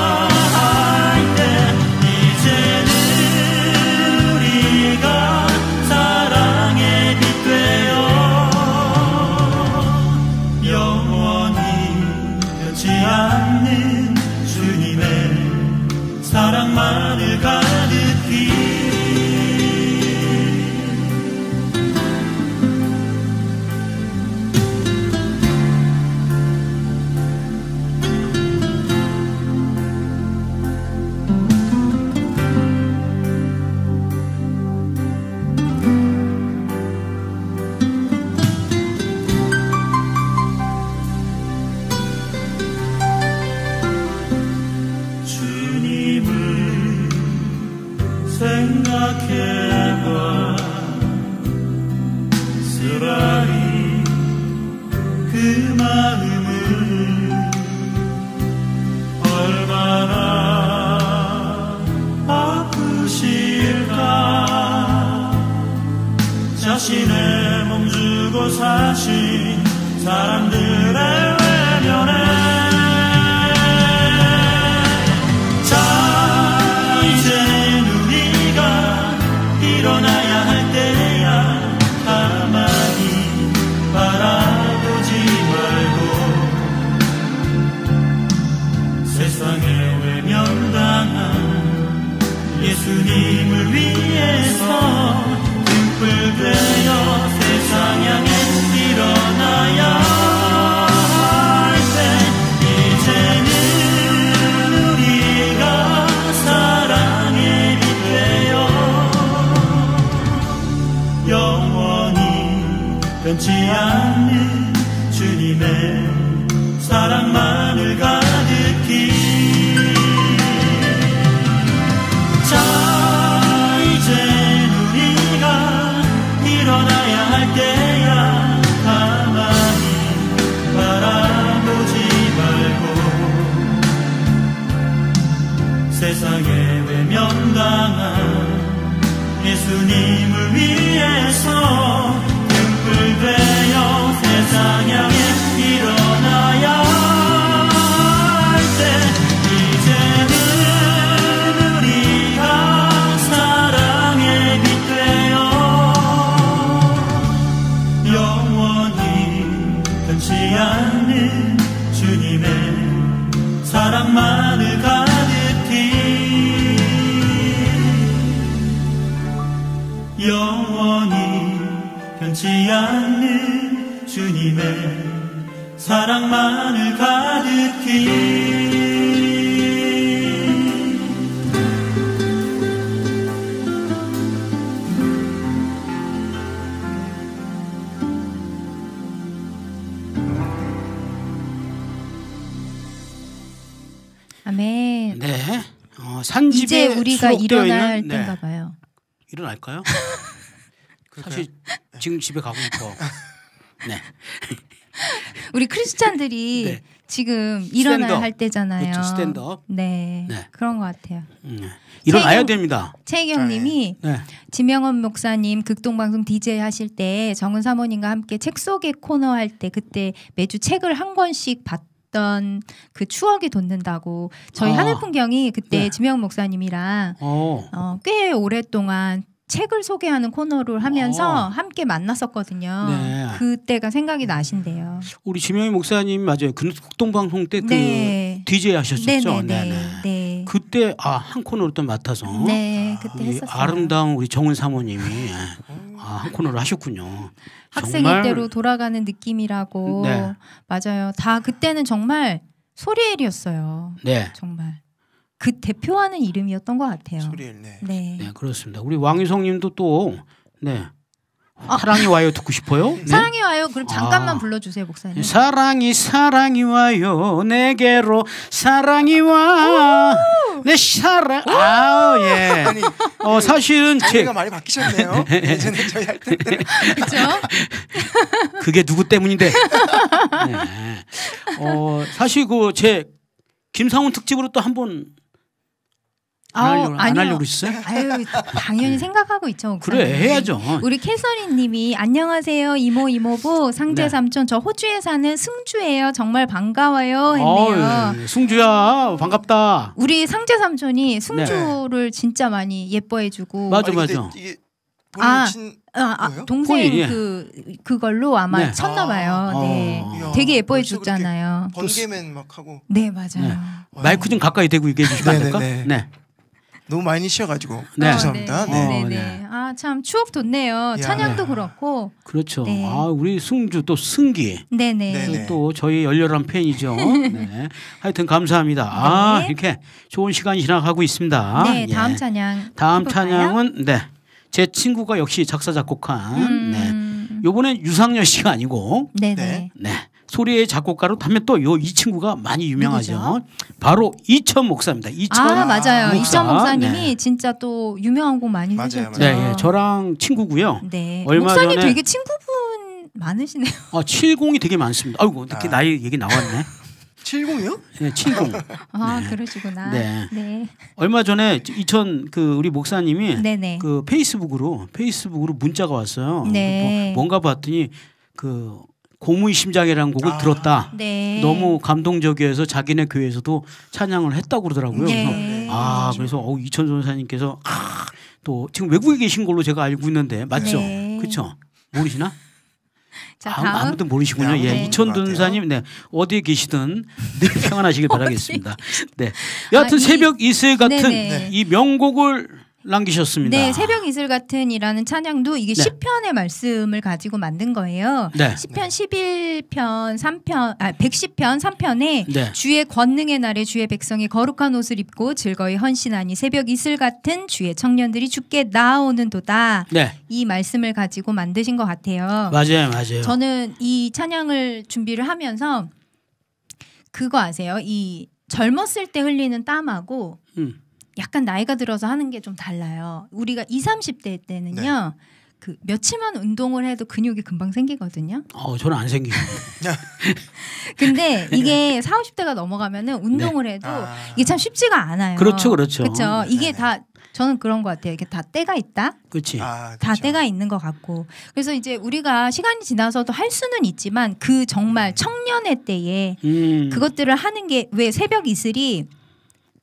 아멘. 네. 어, 산집에 이제 우리가 일어날 있는, 때인가 네. 봐요. 일어날까요? 사실 지금 집에 가고 싶어. 네. 우리 크리스찬들이 네. 지금 일어나야 스탠드업. 할 때잖아요. 그렇죠, 스탠드업. 네. 네. 그런 것 같아요. 음, 네. 일어나야 됩니다. 최희경님이 네. 지명원 목사님 극동방송 DJ 하실 때 정은 사모님과 함께 책 속의 코너 할 때 그때 매주 책을 한 권씩 봤던 그 추억이 돋는다고 저희 아. 하늘 풍경이 그때 네. 지명원 목사님이랑 어. 어, 꽤 오랫동안 책을 소개하는 코너를 하면서 어. 함께 만났었거든요. 네. 그때가 생각이 나신대요. 우리 지명희 목사님 맞아요. 그 국동방송 때그 네. DJ 하셨었죠. 네네네. 네. 그때 아한 코너를 또 맡아서 네, 그때 했었어요. 아름다운 우리 정은 사모님이 아, 한 코너를 하셨군요. 학생일 때로 돌아가는 느낌이라고 네. 맞아요. 다 그때는 정말 소리엘이었어요. 네. 정말 그 대표하는 이름이었던 것 같아요. 소리엘 네. 네. 네, 그렇습니다. 우리 왕유성님도 또 네. 사랑이 와요 듣고 싶어요? 네. 아. 사랑이 와요. 그럼 잠깐만 아. 불러주세요, 목사님. 사랑이 사랑이 와요 내게로 사랑이 와내 사랑 아 예 아니 어 사실은 제 제가 많이 바뀌셨네요. 예전에 저희 할 때는 그렇죠? 그게 누구 때문인데 네. 어 사실 그 제 김상훈 특집으로 또 한 번 안 아우, 하려고 안. 하려고 그랬어요? 아유, 당연히 생각하고 있죠. 그래 해야죠. 우리 캐서린 님이 안녕하세요 이모 이모부 상제 네. 삼촌 저 호주에 사는 승주예요 정말 반가워요 했네요. 어이, 승주야 반갑다. 우리 상제 삼촌이 승주를 진짜 많이 예뻐해 주고 맞아, 아니, 근데 맞아. 본인 아. 친 아, 아, 뭐예요? 동생 본인이, 예. 그 그걸로 아마 네. 쳤나 봐요. 아. 네, 어. 이야, 되게 예뻐해 줬잖아요. 번개맨 막 하고 네 맞아요. 마이크 좀 가까이 대고 얘기해 주시면 안 될까? 네네네. 네. 너무 많이 쉬어가지고 네. 죄송합니다. 네, 네. 네, 어, 네. 네. 아 참 추억 돋네요. 야. 찬양도 그렇고. 그렇죠. 네. 아 우리 승주 또 승기 네네. 네네. 또 저희 열렬한 팬이죠. 네. 하여튼 감사합니다. 아 네. 이렇게 좋은 시간이 지나가고 있습니다. 네 예. 다음 찬양. 다음 해볼까요? 찬양은 네. 제 친구가 역시 작사 작곡한 네. 음, 요번엔 유상열 씨가 아니고 네네. 네. 네. 소리의 작곡가로 하면 또 요 이 친구가 많이 유명하죠. 누구죠? 바로 이천 목사입니다. 이천 아 맞아요. 목사. 이천 목사님이 네. 진짜 또 유명한 곡 많이 맞아요, 쓰셨죠. 네, 예, 저랑 친구고요. 네. 얼마 목사님 전에- 되게 친구분 많으시네요. 아, 70이 되게 많습니다. 아이고, 이렇게 아. 나이 얘기 나왔네. 70이요? 네, 70. 아 네. 그러시구나. 네. 네. 얼마 전에 이천 그 우리 목사님이 네네. 그 페이스북으로 페이스북으로 문자가 왔어요. 네. 뭐, 뭔가 봤더니 그 고무의 심장이라는 곡을 아. 들었다. 네. 너무 감동적이어서 자기네 교회에서도 찬양을 했다고 그러더라고요. 네. 그래서 아 그래서 어, 이천 전사님께서 아, 또 지금 외국에 계신 걸로 제가 알고 있는데 맞죠? 네. 그렇죠? 모르시나? 자 아, 다음. 아무도 모르시군요. 네, 예, 아무도 이천 모르는 것 전사님, 네 어디에 계시든 늘 평안하시길 바라겠습니다. 네, 여하튼 아, 이- 새벽 이슬 같은 네네. 이 명곡을 남기셨습니다. 네, 새벽 이슬 같은이라는 찬양도 이게 네. 시편의 말씀을 가지고 만든 거예요. 네, 시편 11편 3편 아 110편 3편에 네, 주의 권능의 날에 주의 백성이 거룩한 옷을 입고 즐거이 헌신하니 새벽 이슬 같은 주의 청년들이 죽게 나아오는도다. 네, 이 말씀을 가지고 만드신 것 같아요. 맞아요, 맞아요. 저는 이 찬양을 준비를 하면서 그거 아세요? 이 젊었을 때 흘리는 땀하고 음. 약간 나이가 들어서 하는 게 좀 달라요. 우리가 20, 30대 때는요. 그 며칠만 운동을 해도 근육이 금방 생기거든요. 어, 저는 안 생기고. 근데 이게 40, 50대가 넘어가면은 운동을 해도 아. 이게 참 쉽지가 않아요. 그렇죠, 그렇죠. 그렇죠. 이게 네네. 다 저는 그런 것 같아요. 이게 다 때가 있다. 그렇지. 아, 다. 때가 있는 것 같고 그래서 이제 우리가 시간이 지나서도 할 수는 있지만 그 정말 청년의 때에 음, 그것들을 하는 게 왜 새벽 이슬이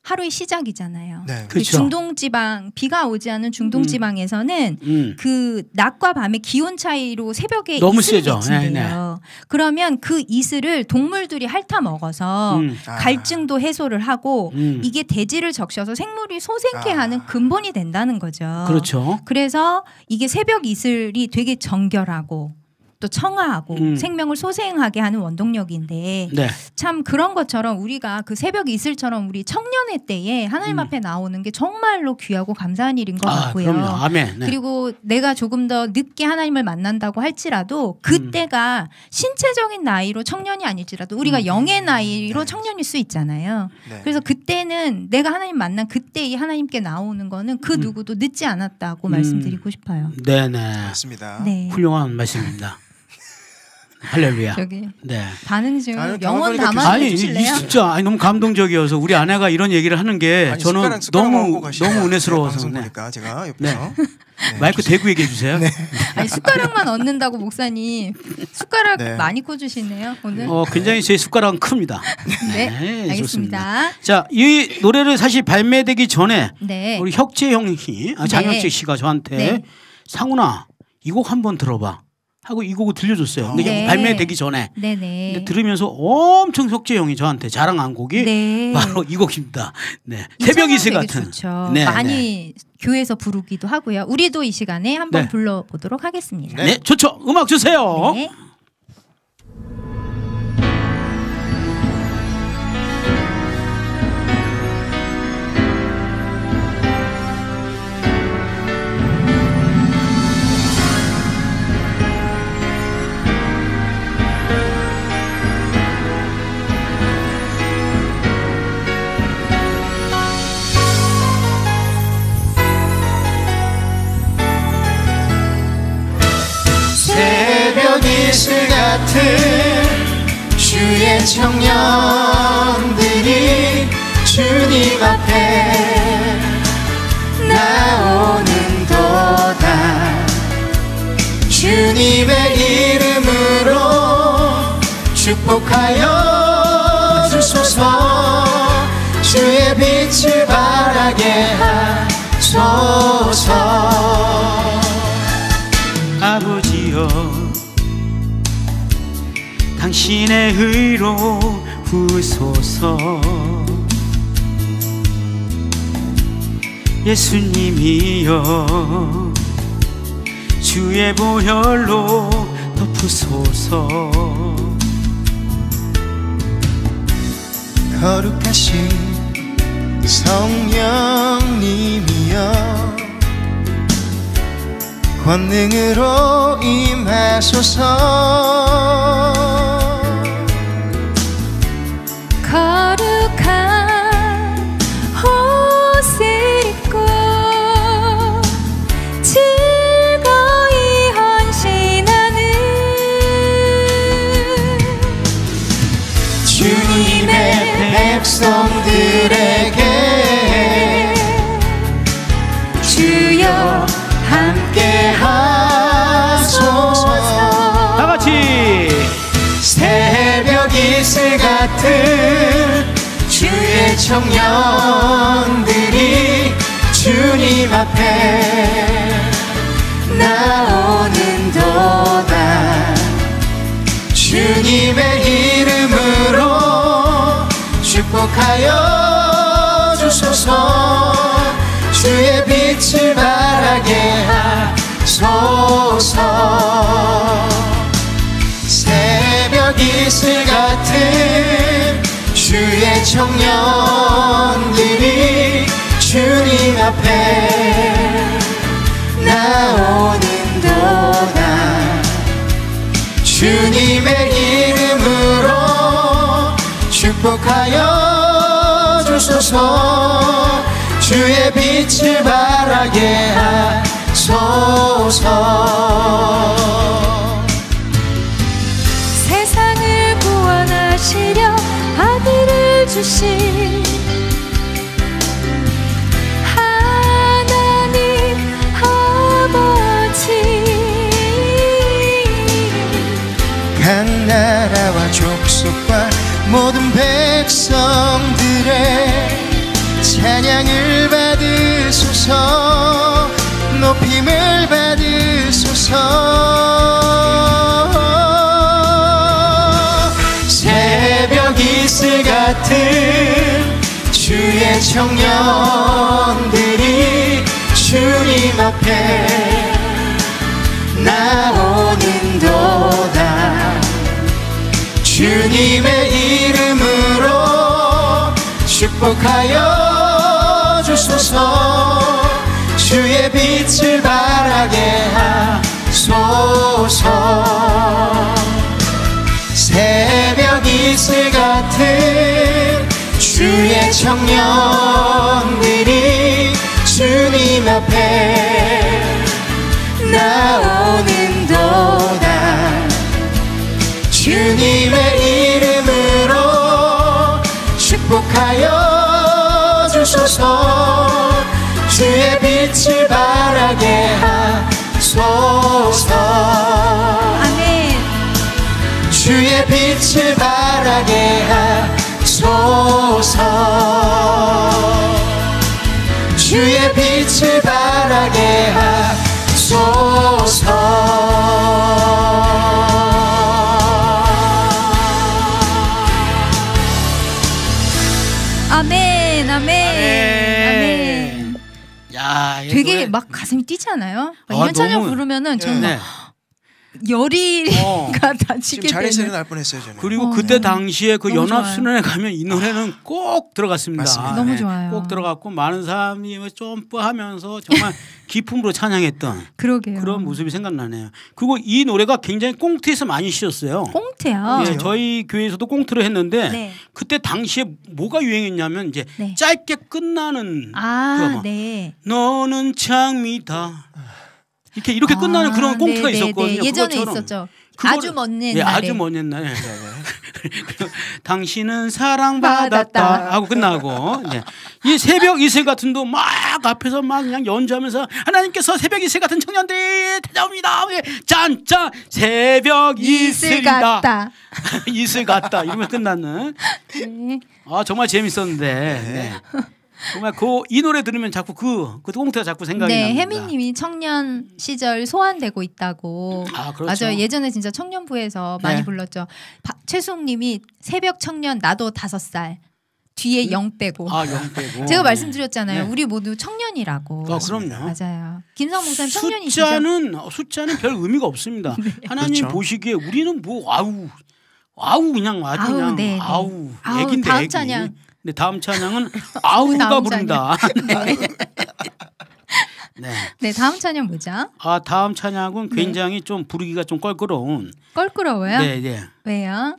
하루의 시작이잖아요. 네. 그 그렇죠. 중동 지방 비가 오지 않은 중동 지방에서는 음, 그 낮과 밤의 기온 차이로 새벽에 너무 이슬이 세죠. 네, 맺힌대요. 그러면 그 이슬을 동물들이 핥아 먹어서 음, 아. 갈증도 해소를 하고 음. 이게 대지를 적셔서 생물이 소생케 아. 하는 근본이 된다는 거죠. 그렇죠. 그래서 이게 새벽 이슬이 되게 정결하고 또 청아하고 음. 생명을 소생하게 하는 원동력인데 네, 참 그런 것처럼 우리가 그 새벽 이슬처럼 우리 청년의 때에 하나님 음. 앞에 나오는 게 정말로 귀하고 감사한 일인 것 아, 같고요. 그럼요. 아멘. 네. 그리고 내가 조금 더 늦게 하나님을 만난다고 할지라도 음. 그때가 신체적인 나이로 청년이 아닐지라도 우리가 음. 영의 나이로 네. 청년일 수 있잖아요. 네. 그래서 그때는 내가 하나님 만난 그때 이 하나님께 나오는 거는 그 음. 누구도 늦지 않았다고 음. 말씀드리고 싶어요. 네, 네. 맞습니다. 네. 훌륭한 말씀입니다. 할렐루야. 저기 네. 반응 좀 아유, 영혼 담아 아니? 진짜 아니 너무 감동적이어서 우리 아내가 이런 얘기를 하는 게 아니, 저는 숟가락, 숟가락 너무. 너무 은혜스러워서 방송 네. 보니까 제가 옆에서 네, 마이크 대고 얘기해 주세요. 아니 숟가락만 얻는다고 목사님 숟가락 네. 많이 꽂으시네요 오늘. 어 굉장히 제 숟가락은 큽니다. 네, 좋습니다. 알겠습니다. 자, 이 노래를 사실 발매되기 전에 네. 우리 혁재 형이 아, 장혁재 네. 씨가 저한테 네. 상훈아 이 곡 한번 들어봐. 하고 이 곡을 들려줬어요. 근데 네. 발매되기 전에 네네. 근데 들으면서 엄청 석재 형이 저한테 자랑한 곡이 네. 바로 이 곡입니다. 네, 이 새벽 이슬 같은. 좋죠. 네, 많이 교회에서 부르기도 하고요. 우리도 이 시간에 한번 네. 불러보도록 하겠습니다. 네. 네, 좋죠. 음악 주세요. 이슬 같은 주의 청년들이 주님 앞에 나오는 도다. 주님의 이름으로 축복하여 주소서. 주의 빛을 바라게 하소서 신의 의로 부소서. 예수님이여 주의 보혈로 덮으소서. 거룩하신 성령님이여 권능으로 임하소서 거룩한 옷을 입고 즐거이 헌신하는 주님의 백성들에게 주여 함께 하소서. 다 같이. 새벽 이슬 같은 청년들이 주님 앞에 나오는 도다. 주님의 이름으로 축복하여 주소서. 주의 빛을 바라게 하소서. 새벽 이슬 같은 주의 청년들이 주님 앞에 나오는 도다. 주님의 이름으로 축복하여 주소서. 주의 빛을 바라게 하소서 백성들의 찬양을 받으소서. 높임을 받으소서. 새벽 이슬 같은 주의 청년들이 주님 앞에 나오는 도다. 주님의 축복하여 주소서. 주의 빛을 바라게 하소서. 새벽 이슬 같은 주의 청년들이 주님 앞에 나오는 도다. 주님의 이름으로 축복하여 주소서. 주의 빛을 바라게 하소서. 아멘. 주의 빛을 바라게 하소서. 주의 빛을 바라게 하소서 되게 노래- 막 가슴이 뛰지 않아요? 막 아, 찬양 너무- 부르면은. 막 열이가 어. 다치게 지금 자리에서 되는. 일어날 뻔했어요 저는. 그리고 어, 그때 네. 당시에 그 너무 연합순환에 가면 이 노래는 꼭 들어갔습니다. 맞습니다. 너무 좋아요. 꼭 들어갔고 많은 사람이 뭐 점프하면서 정말 기품으로 찬양했던 그러게요. 그런 모습이 생각나네요. 그리고 이 노래가 굉장히 꽁트에서 많이 쓰였어요. 꽁트야. 예, 저희 교회에서도 꽁트를 했는데 네. 그때 당시에 뭐가 유행했냐면 이제 네. 짧게 끝나는 아, 뭐 네. 너는 장미다 이렇게 이렇게 끝나는 아, 그런 꽁트가 네, 네, 있었거든요. 네. 예전에 그것처럼 있었죠. 그거를- 아주 먼 예, 옛날에. 아주 먼 옛날에 당신은 사랑받았다 받았다. 하고 끝나고 이제 이 새벽 이슬 같은 도 막 앞에서 막 그냥 연주하면서 하나님께서 새벽 이슬 같은 청년들이 찾아옵니다 예, 짠짠 새벽 이슬 같다. 이슬 같다 이러면 끝나는 네. 아 정말 재밌었는데 네. 정말 그 이 노래 들으면 자꾸 그, 그 꽁트가 자꾸 생각이 네, 납니다. 혜민님이 청년 시절 소환되고 있다고. 아 그렇죠. 맞아요. 예전에 진짜 청년부에서 많이 네. 불렀죠. 바- 최수웅님이 새벽 청년 나도 다섯 살 뒤에 영 빼고. 아, 영 빼고. 제가 말씀드렸잖아요. 네. 우리 모두 청년이라고. 아, 그럼요. 맞아요. 김성 목 사님 청년이시죠? 숫자는 숫자는 별 의미가 없습니다. 하나님 그렇죠. 보시기에 우리는 뭐 아우 아우 그냥 아주 아우, 그냥 네, 네. 아우 아우, 애긴데 다음 애기. 찬양. 네 다음 찬양은 아우가 부른다. 네. 네. 네, 다음 찬양 뭐죠? 아 다음 찬양은 네. 굉장히 좀 부르기가 좀 껄끄러운. 껄끄러워요? 네, 네. 왜요?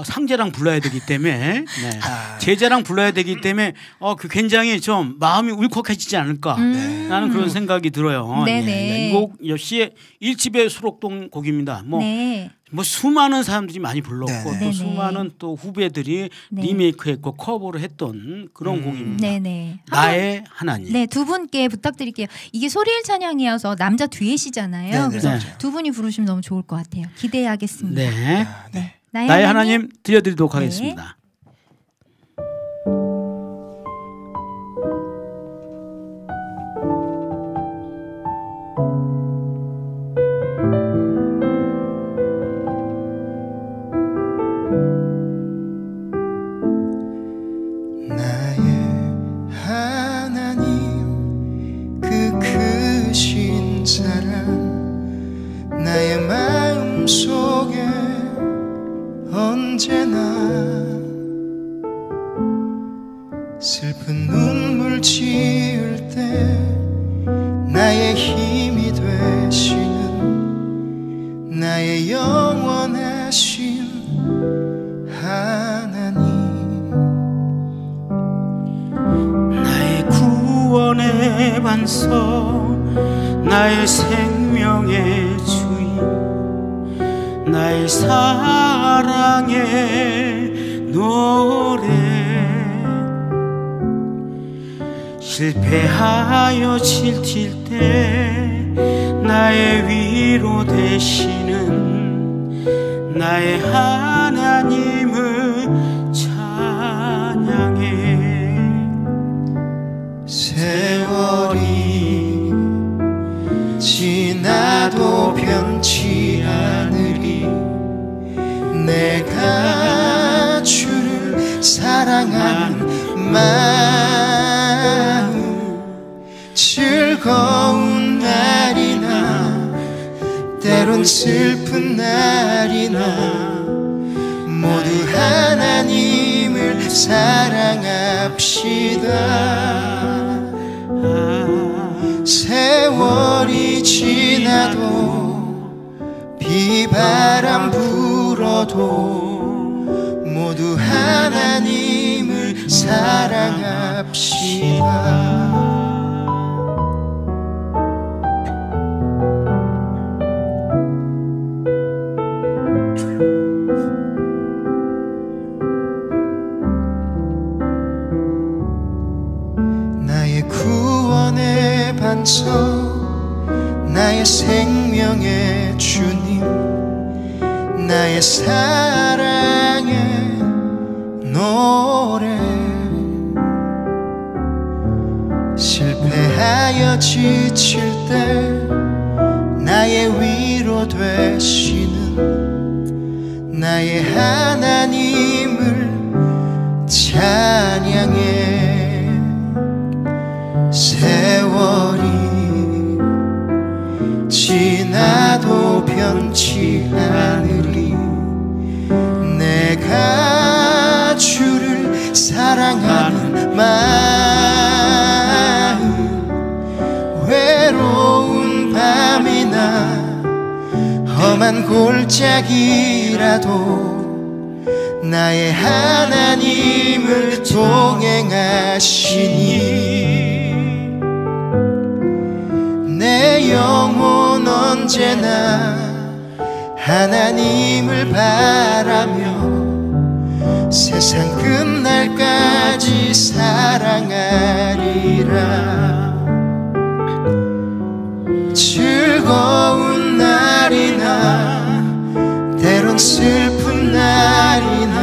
어, 상제랑 불러야 되기 때문에 네. 아. 제자랑 불러야 되기 때문에 어, 그 굉장히 좀 마음이 울컥해지지 않을까 음. 라는 그런 생각이 들어요. 네네. 이곡 역시 일집의 수록동 곡입니다. 뭐, 네. 뭐 수많은 사람들이 많이 불렀고 네. 또 네네. 수많은 또 후배들이 네. 리메이크했고 커버를 했던 그런 음. 곡입니다. 네네. 나의 하나님. 네, 두 분께 부탁드릴게요. 이게 소리일 찬양이어서 남자 듀엣이잖아요. 네네, 그래서 맞아요. 두 분이 부르시면 너무 좋을 것 같아요. 기대하겠습니다. 네. 아, 네. 나의, 나의 하나님. 하나님 들려드리도록 네. 하겠습니다. 나 언제나 슬픈 눈물 지을 때 나의 힘이 되시는 나의 영원하신 하나님. 나의 구원의 반석 나의 생명의 나의 사랑의 노래. 실패하여 지칠 때 나의 위로 되시는 나의 하나님 내가 주를 사랑하는 마음. 즐거운 날이나 때론 슬픈 날이나 모두 하나님을 사랑합시다. 세월이 지나도 비바람 불어도 하나님을 사랑합시다. 나의 구원의 반석 나의 생명의 주님 나의 사랑의 노래 실패하여 지칠 때 나의 위로 되시는 나의 하나님을 찬양해. 세월이 지나도 변치 않으리. 내가 사랑하는 마음. 외로운 밤이나 험한 골짜기라도 나의 하나님을 동행하시니 내 영혼 언제나 하나님을 바라며 세상 끝날까지 사랑하리라. 즐거운 날이나 때론 슬픈 날이나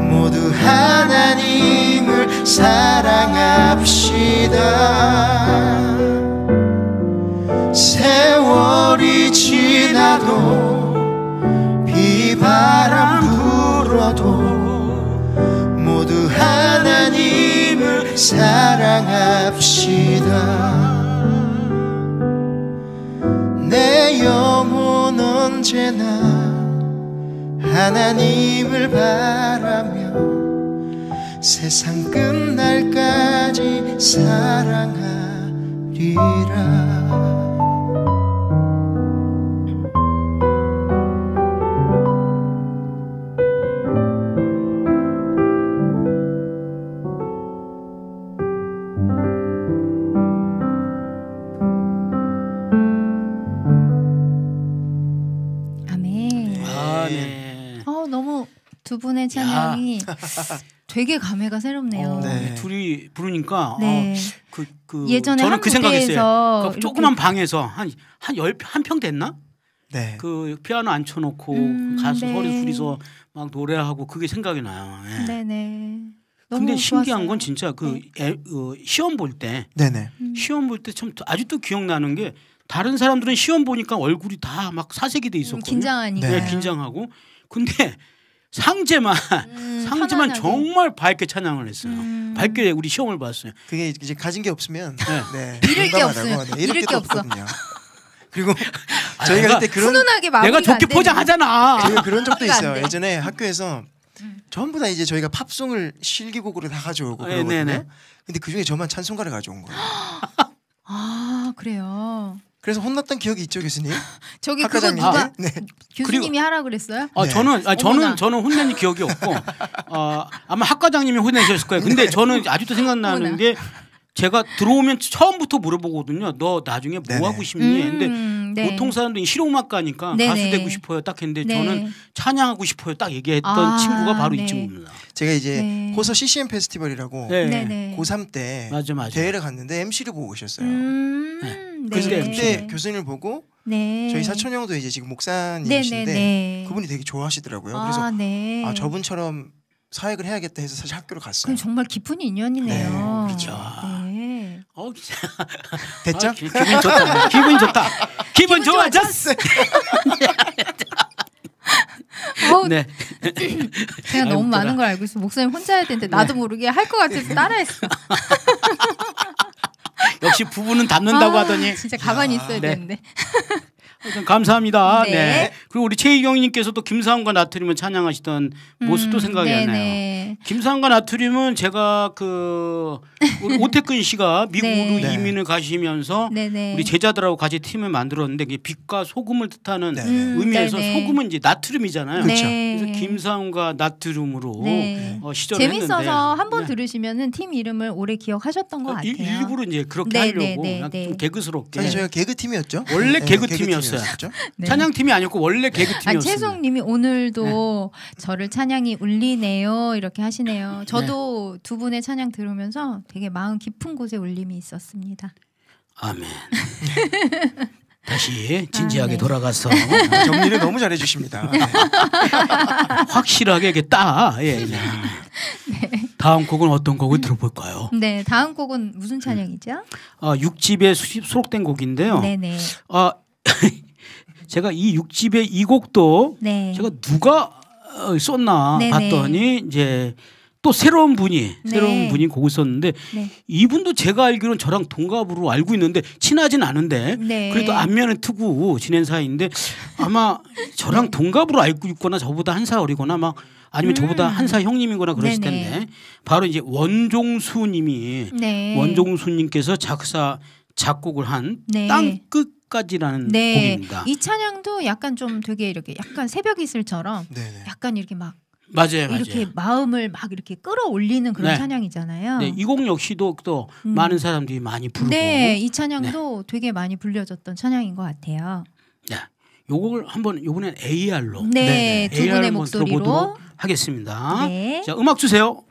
모두 하나님을 사랑합시다. 세월이 지나도 사랑합시다. 내 영혼 언제나 하나님을 바라며 세상 끝날까지 사랑하리라 두 분의 찬양이 되게 감회가 새롭네요. 어, 네. 둘이 부르니까 네. 어, 그, 그 예전에 저는 한그 생각했어요. 그 조그만 방에서 한한열한 평 됐나? 네. 그 피아노 앉혀놓고 음, 가수 네. 소리 둘이서 막 노래하고 그게 생각이 나요. 예. 네네. 너무 근데 신기한 좋았어요. 건 진짜 그 애- 어, 시험 볼 때 네네. 음. 시험 볼 때 참 아직도 기억나는 게 다른 사람들은 시험 보니까 얼굴이 다 막 사색이 돼 음, 있었거든요. 긴장하니까. 네, 긴장하고 근데 상제만 음, 상제만 편안하게. 정말 밝게 찬양을 했어요. 음. 밝게 우리 시험을 봤어요. 그게 이제 가진 게 없으면 네. 잃을 게. 없어요. 네, 잃을 잃을 게게 없어. 그리고 아, 저희가 내가- 그때 그런 내가 좋게 포장하잖아. 저희가 그런 적도 있어요. 돼. 예전에 학교에서 전부 다 이제 저희가 팝송을 실기곡으로 다 가져오고 네, 그러거든요. 네, 네. 근데 그 중에 저만 찬송가를 가져온 거예요. 아 그래요. 그래서 혼났던 기억이 있죠, 교수님? 저기 그거 학과장님. 누가 네. 교수님이 하라 그랬어요? 아 네. 저는 아, 저는 어머나. 저는 혼낸 기억이 없고 어, 아마 학과장님이 혼내셨을 거예요. 근데 저는 아직도 생각나는. 게 제가 들어오면 처음부터 물어보거든요. 너 나중에 뭐 네네. 하고 싶니? 근데 음, 네. 보통 사람들이 실용음악가니까 네네. 가수 되고 싶어요. 딱 했는데 네. 저는 찬양하고 싶어요. 딱 얘기했던 아, 친구가 바로 네. 이 친구입니다. 제가 이제 네. 호서 CCM 페스티벌이라고 네. 네네. 고3 때 맞아 맞아. 대회를 갔는데 MC를 보고 오셨어요. 음, 그래서 네. 그때 교수님을 보고 네. 저희 사촌 형도 이제 지금 목사님이신데 네네네. 그분이 되게 좋아하시더라고요. 그래서 아, 네. 아 저분처럼 사역을 해야겠다 해서 사실 학교를 갔어요. 그럼 정말 깊은 인연이네요. 네, 그렇죠. 네. 어. 됐죠? 아, 기, 기분 좋다. 기분 좋다. 기분 좋아졌어. 어우, 네. 제가 너무 많은 걸 알고 있어. 목사님 혼자 해야 되는데 나도 모르게 할 것 같아서 따라했어. 역시 부부는 닮는다고 아, 하더니 진짜 가만히 있어야 네. 되는데. 감사합니다. 네. 네. 그리고 우리 최희경님께서도 김사원과 나트륨을 찬양하시던 모습도 음, 생각이 나요. 네네. 김사원과 나트륨은 제가 그 우리 오태근 씨가 미국으로 네. 이민을 가시면서 네네. 우리 제자들하고 같이 팀을 만들었는데 이게 빛과 소금을 뜻하는 네. 음, 의미에서 네네. 소금은 이제 나트륨이잖아요. 그렇죠. 네. 그래서 김사원과 나트륨으로 네. 어, 시절을 재밌어서 했는데 한번 네. 들으시면은 팀 이름을 오래 기억하셨던 것 어, 같아요. 일- 일부러 이제 그렇게 네, 하려고 네, 네, 네. 좀 개그스럽게 사실 저희가 개그 팀이었죠. 원래 개그 팀이었어요. 팀이었었죠. 네. 찬양 팀이 아니었고 원래 개그 아, 팀이었어요. 채송님이 오늘도 저를 찬양이 울리네요 이렇게 하시네요. 네. 저도 두 분의 찬양 들으면서 되게 마음 깊은 곳에 울림이 있었습니다. 아멘. 다시 진지하게 아, 네. 돌아가서 아, 정리를 너무 잘해 주십니다. 네. 확실하게 이게 딱. 예, 예. 네. 다음 곡은 어떤 곡을 들어볼까요? 네, 다음 곡은 무슨 찬양이죠? 아, 6집에 수, 수록된 곡인데요. 네네. 아, 제가 이 육집의 이 곡도 네. 제가 누가 어, 썼나 네네. 봤더니 이제 또 새로운 분이 네. 새로운 분이 곡을 썼는데 네. 이분도 제가 알기로는 저랑 동갑으로 알고 있는데 친하진 않은데 네. 그래도 안면을 트고 지낸 사이인데 아마 저랑 네. 동갑으로 알고 있거나 저보다 한 살 어리거나 막 아니면 음. 저보다 한 살 형님이거나 그러실 텐데 바로 이제 원종수님이 원종수님께서 작사 작곡을 한 땅끝 끝까지라는 네. 곡입니다. 이 찬양도 약간 좀 되게 이렇게 약간 새벽 이슬처럼 네네. 약간 이렇게 막 맞아요, 이렇게 맞아요. 마음을 막 이렇게 끌어올리는 그런 네. 찬양이잖아요. 네, 이 곡 역시도 또 음. 많은 사람들이 많이 부르고 네, 이 찬양도 네. 되게 많이 불려졌던 찬양인 것 같아요. 네, 요곡을 한번 요번엔 AR로 네, 네, 네. 두 AR 분의 목소리로 하겠습니다. 네. 자, 음악 주세요.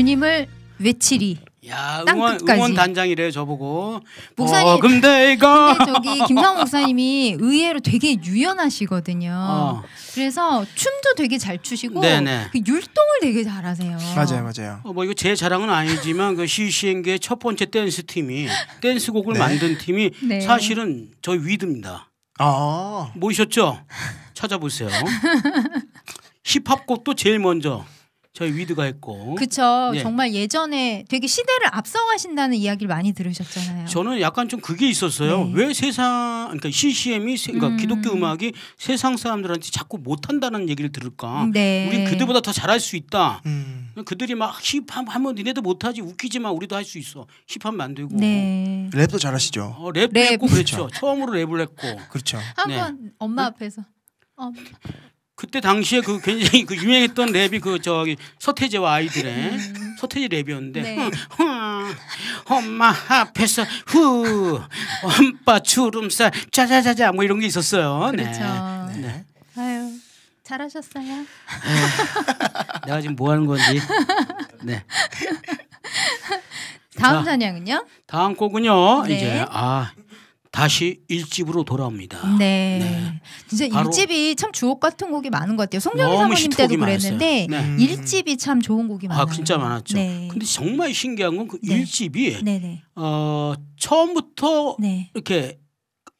주님을 외치리. 야 응원 응원 단장이래요 저보고 목사님 어, 근데 이거 근데 저기 김상 목사님이 의외로 되게 유연하시거든요. 어. 그래서 춤도 되게 잘 추시고 네네. 그 율동을 되게 잘하세요. 맞아요 맞아요. 어, 뭐 이거 제 자랑은 아니지만 그 시시행계 첫 번째 댄스 팀이 댄스곡을 네. 만든 팀이 네. 사실은 저 위드입니다. 아 모이셨죠? 찾아보세요. 힙합곡도 제일 먼저 저희 위드가 했고 그쵸. 예. 정말 예전에 되게 시대를 앞서가신다는 이야기를 많이 들으셨잖아요. 저는 약간 좀 그게 있었어요. 네. 왜 세상 그러니까 CCM이 그러니까 음. 기독교 음악이 세상 사람들한테 자꾸 못한다는 얘기를 들을까? 네. 우리 그들보다 더 잘할 수 있다. 음, 그들이 막 힙합 하면 니네도 못하지 웃기지만 우리도 할 수 있어. 힙합 만들고 네. 랩도 잘하시죠. 어, 랩도 랩. 했고 그랬죠. 처음으로 랩을 했고 그렇죠. 한번 엄마 앞에서 어, 그때 당시에 그 굉장히 그 유명했던 랩이 그 저기 서태지와 아이들의 서태지 랩이었는데 음. 네. 엄마 앞에서 후 엄빠 주름살 짜자자자 뭐 이런 게 있었어요. 네. 그렇죠. 네. 아유 잘하셨어요. 내가 지금 뭐 하는 건지. 네. 다음 자. 찬양은요? 다음 곡은요. 네. 이제 아 다시 일집으로 돌아옵니다. 네. 네. 진짜 일집이 참 주옥 같은 곡이 많은 것 같아요. 송정희 사모님 때도 그랬는데. 네. 음. 일집이 참 좋은 곡이 많아요. 아 진짜 많았죠. 네. 근데 정말 신기한 건그 네. 일집이 네네. 어 처음부터 네. 이렇게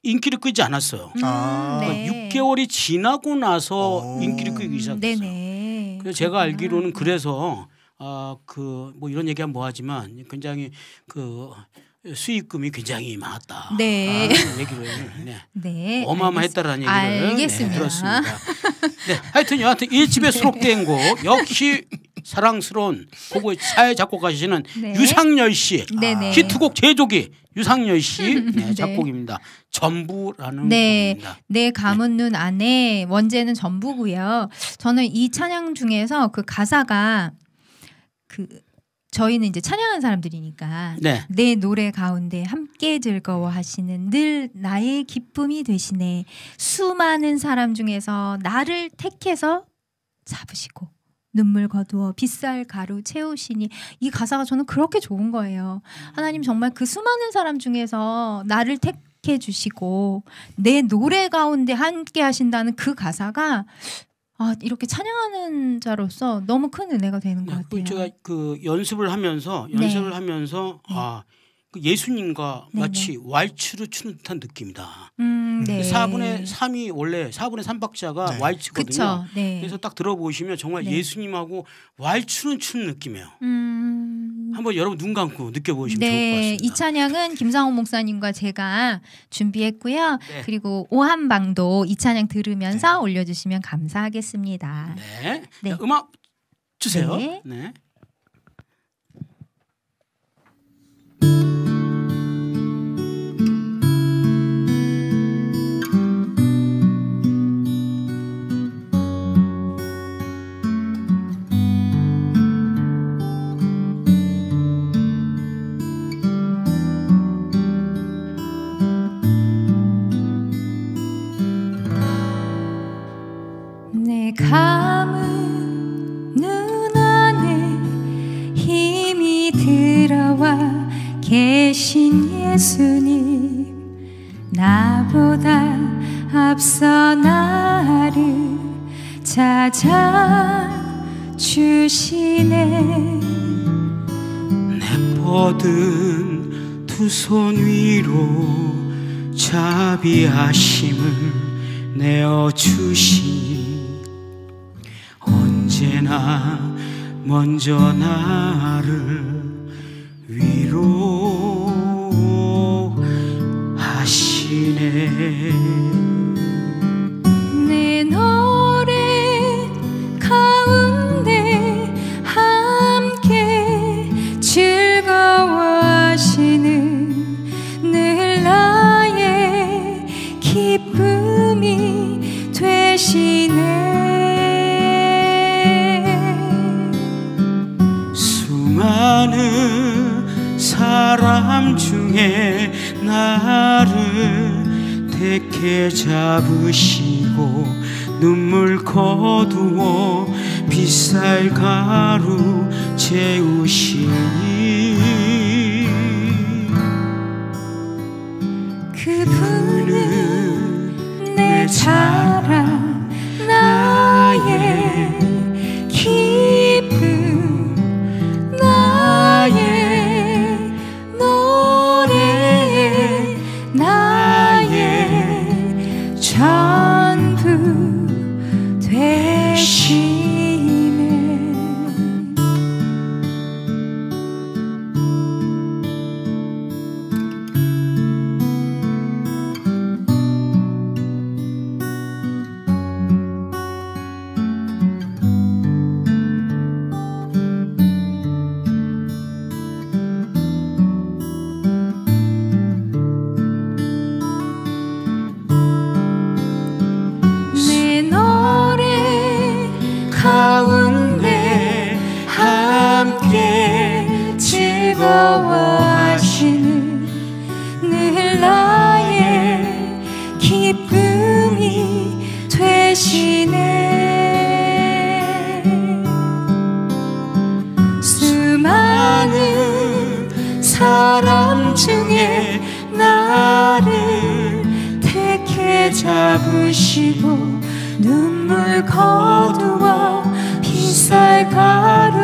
인기를 끌지 않았어요. 음, 아. 그러니까 6개월이 지나고 나서 오. 인기를 끌기 시작했어요. 네네. 그래서 제가. 알기로는 그래서 아그 뭐 이런 얘기하면 뭐하지만 굉장히 그 수익금이 굉장히 많았다. 네. 얘기를 네. 네. 어마어마했다라는 얘기를 알겠습니다. 네, 들었습니다. 네, 하여튼 여하튼 일집에 수록된 곡 역시 사랑스러운 곡의 사회 작곡하시는 네. 유상열 씨 네네. 히트곡 제조기 유상열 씨 네, 네. 작곡입니다. 전부라는 네. 곡입니다. 내 감은 눈 안에 원제는 전부고요. 저는 이 찬양 중에서 그 가사가 그 저희는 이제 찬양하는 사람들이니까 네. 내 노래 가운데 함께 즐거워하시는 늘 나의 기쁨이 되시네 수많은 사람 중에서 나를 택해서 잡으시고 눈물 거두어 빗살 가루 채우시니 이 가사가 저는 그렇게 좋은 거예요. 하나님 정말 그 수많은 사람 중에서 나를 택해 주시고 내 노래 가운데 함께 하신다는 그 가사가 아 이렇게 찬양하는 자로서 너무 큰 은혜가 되는 것 네, 그 같아요. 제가 그 연습을 하면서 네. 연습을 하면서 네. 아, 그 예수님과 네, 마치 왈츠를 추는 듯한 느낌이다. 음, 네. 4분의 3이 원래 4분의 3박자가 네. 왈츠거든요. 네. 그래서 딱 들어보시면 정말 네. 예수님하고 왈츠는 추는 느낌이에요. 음. 한번 여러분 눈 감고 느껴보시면 좋을 것 네, 같습니다. 이 찬양은 김상호 목사님과 제가 준비했고요. 네. 그리고 오한방도 이 찬양 들으면서 올려주시면 감사하겠습니다. 네. 네. 자, 음악 주세요. 네. 네. 뻗은 두 손 위로 자비하심을 내어 주시니 언제나 먼저 나를 택해 잡으시고 눈물 거두어 빗살 가루 채우시니 그분은 내 자랑 나 빗살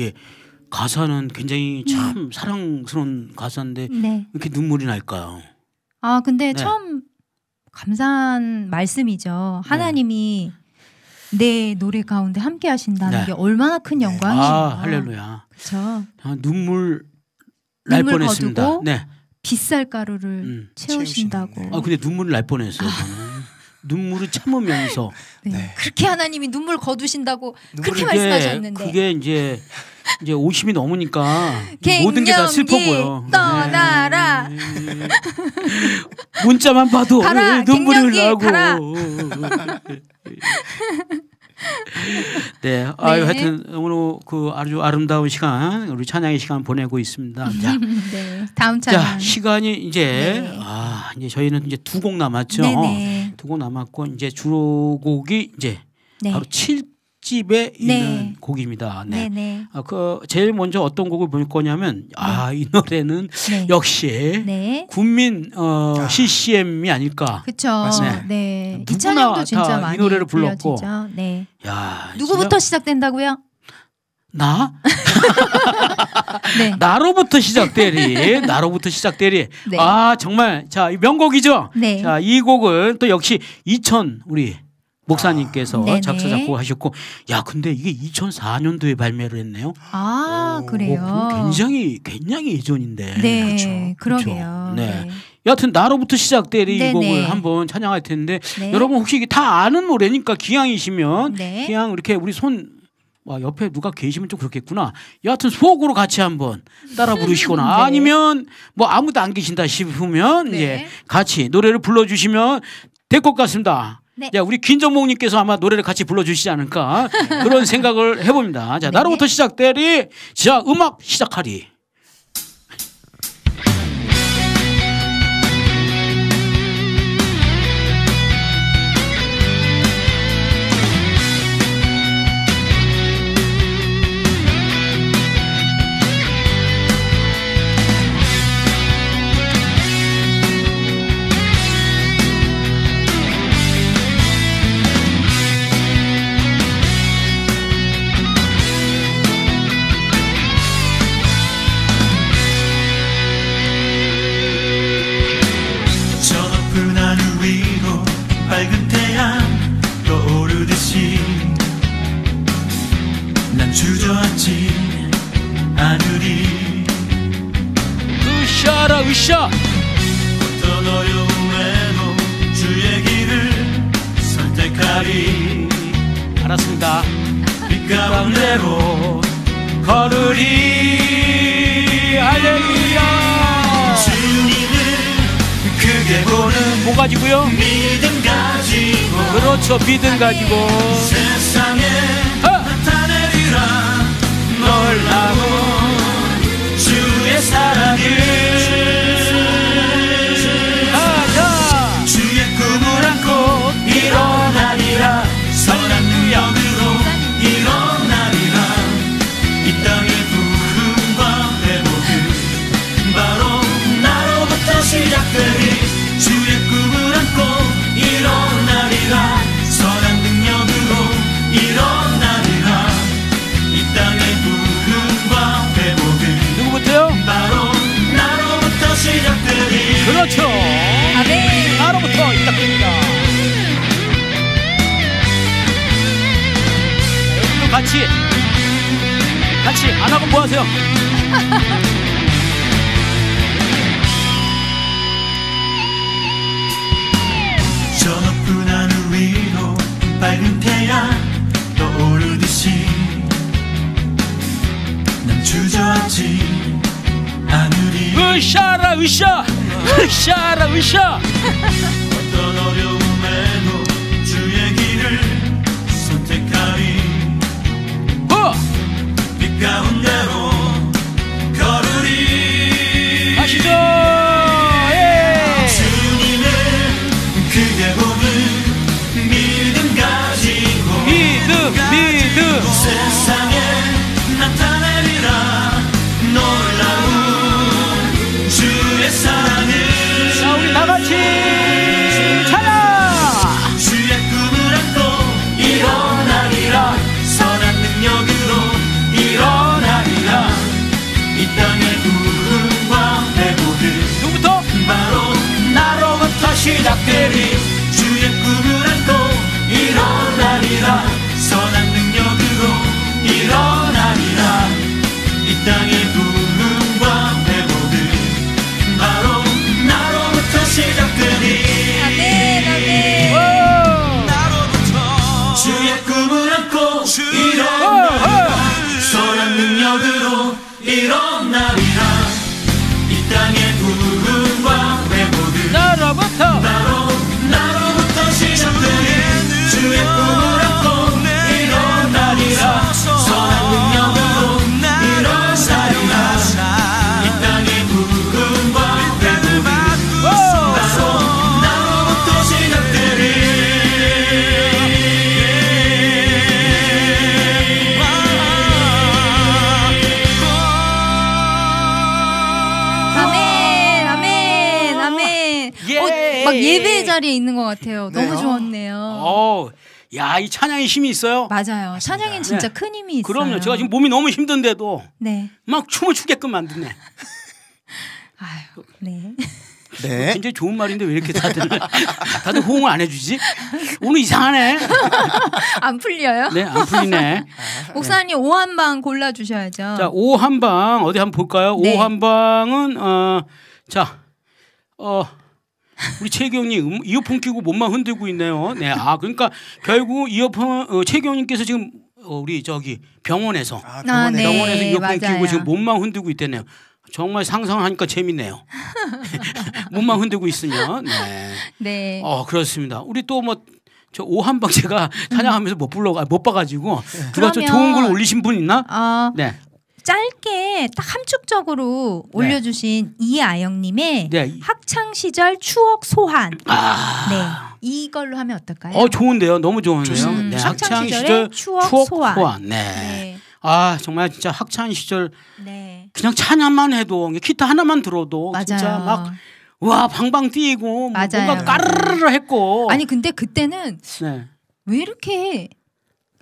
이렇게, 가사는 굉장히 참 사랑스러운 가사인데 왜 네. 이렇게 눈물이 날까요? 아 근데 네. 처음 감사한 말씀이죠. 하나님이 내 노래 가운데 함께 하신다는 네. 게 얼마나 큰 영광이에요. 아, 할렐루야. 그렇죠. 아, 눈물 날 눈물 뻔했습니다. 네. 빗살 가루를 음. 채우신다고. 아, 근데 눈물 날 뻔했어요. 저는. 눈물을 참으면서 네. 네. 그렇게 하나님이 눈물 거두신다고 그렇게 눈물을- 그게 말씀하셨는데 그게 이제 이제 50이 넘으니까 모든 게 다 슬퍼 보여. 떠나라. 네. 문자만 봐도 가라, 눈물이 나고. 네, 아유 네. 하여튼 오늘 그 아주 아름다운 시간 우리 찬양의 시간 보내고 있습니다. 자, 네. 다음 자 찬양. 시간이 이제 네. 아 이제 저희는 이제 두 곡 남았죠. 두 곡 남았고 이제 주곡이 이제 네. 바로 7 집에 있는 네. 곡입니다. 네. 네네. 아, 그 제일 먼저 어떤 곡을 볼 거냐면 아 이 노래는 네. 역시 네. 국민 어, 아. CCM이 아닐까. 맞습니다. 네. 이 누구나 찬양도 진짜 많이 노래를 불렀고. 네. 야 누구부터 진짜 시작된다고요? 나 네. 나로부터 시작되리 나로부터 시작되리. 네. 아 정말 자이 명곡이죠. 네. 자 이 곡은 또 역시 2000 우리 목사님께서 아. 작사 작곡하셨고 야 근데 이게 2004년도에 발매를 했네요. 아, 오, 그래요. 어, 그럼 굉장히 굉장히 예전인데. 네, 그러 그쵸. 게요 네. 여하튼 나로부터 시작되리 이 네네. 곡을 한번 찬양할 텐데 네. 여러분 혹시 이게 다 아는 노래니까 기왕이시면 네. 그냥 이렇게 우리 손 와, 옆에 누가 계시면 좀 그렇겠구나. 여하튼 속으로 같이 한번 따라 부르시거나 네. 아니면 뭐 아무도 안 계신다 싶으면 네. 이제 같이 노래를 불러주시면 될 것 같습니다. 네. 자, 우리 김정목님께서 아마 노래를 같이 불러주시지 않을까 그런 생각을 해봅니다. 자, 네. 나로부터 시작되리. 자, 음악 시작하리. 힘이 있어요. 맞아요. 찬양엔 진짜 네. 큰 힘이 있어요. 그럼요. 제가 지금 몸이 너무 힘든데도 네. 막 춤을 추게끔 만드네. 아유. 네. 네. 굉장히 좋은 말인데 왜 이렇게 다들 다들 호응을 안 해주지? 오늘 이상하네. 안 풀려요? 네, 안 풀리네. 목사님 오한방 골라 주셔야죠. 자, 오한방 어디 한번 볼까요? 네. 오한방은 어, 자, 어. 우리 최경님 음, 이어폰 끼고 몸만 흔들고 있네요. 네, 아 그러니까 결국 이어폰 어, 최경님께서 지금 어, 우리 저기 병원에서 아, 아, 병원에 네. 병원에서 이어폰 끼고 맞아요. 지금 몸만 흔들고 있대네요. 정말 상상하니까 재밌네요. 몸만 흔들고 있으면. 네. 네. 어 그렇습니다. 우리 또뭐 저 오한방 제가 찬양하면서 못 불러가 못 봐가지고 누가 좀 그러면- 좋은 걸 올리신 분 있나? 어, 네, 짧게 딱 함축적으로 올려주신 이아영님의 네. 학창 시절 추억 소환. 아, 네, 이걸로 하면 어떨까요? 어 좋은데요. 너무 좋은데요. 네, 음, 학창 시절의 추억 소환. 네. 네, 아 정말 진짜 학창 시절 네, 그냥 찬양만 해도 기타 하나만 들어도 맞아요. 진짜 막 와 방방 뛰고 뭐. 뭔가 까르르 했고. 아니 근데 그때는 네. 왜 이렇게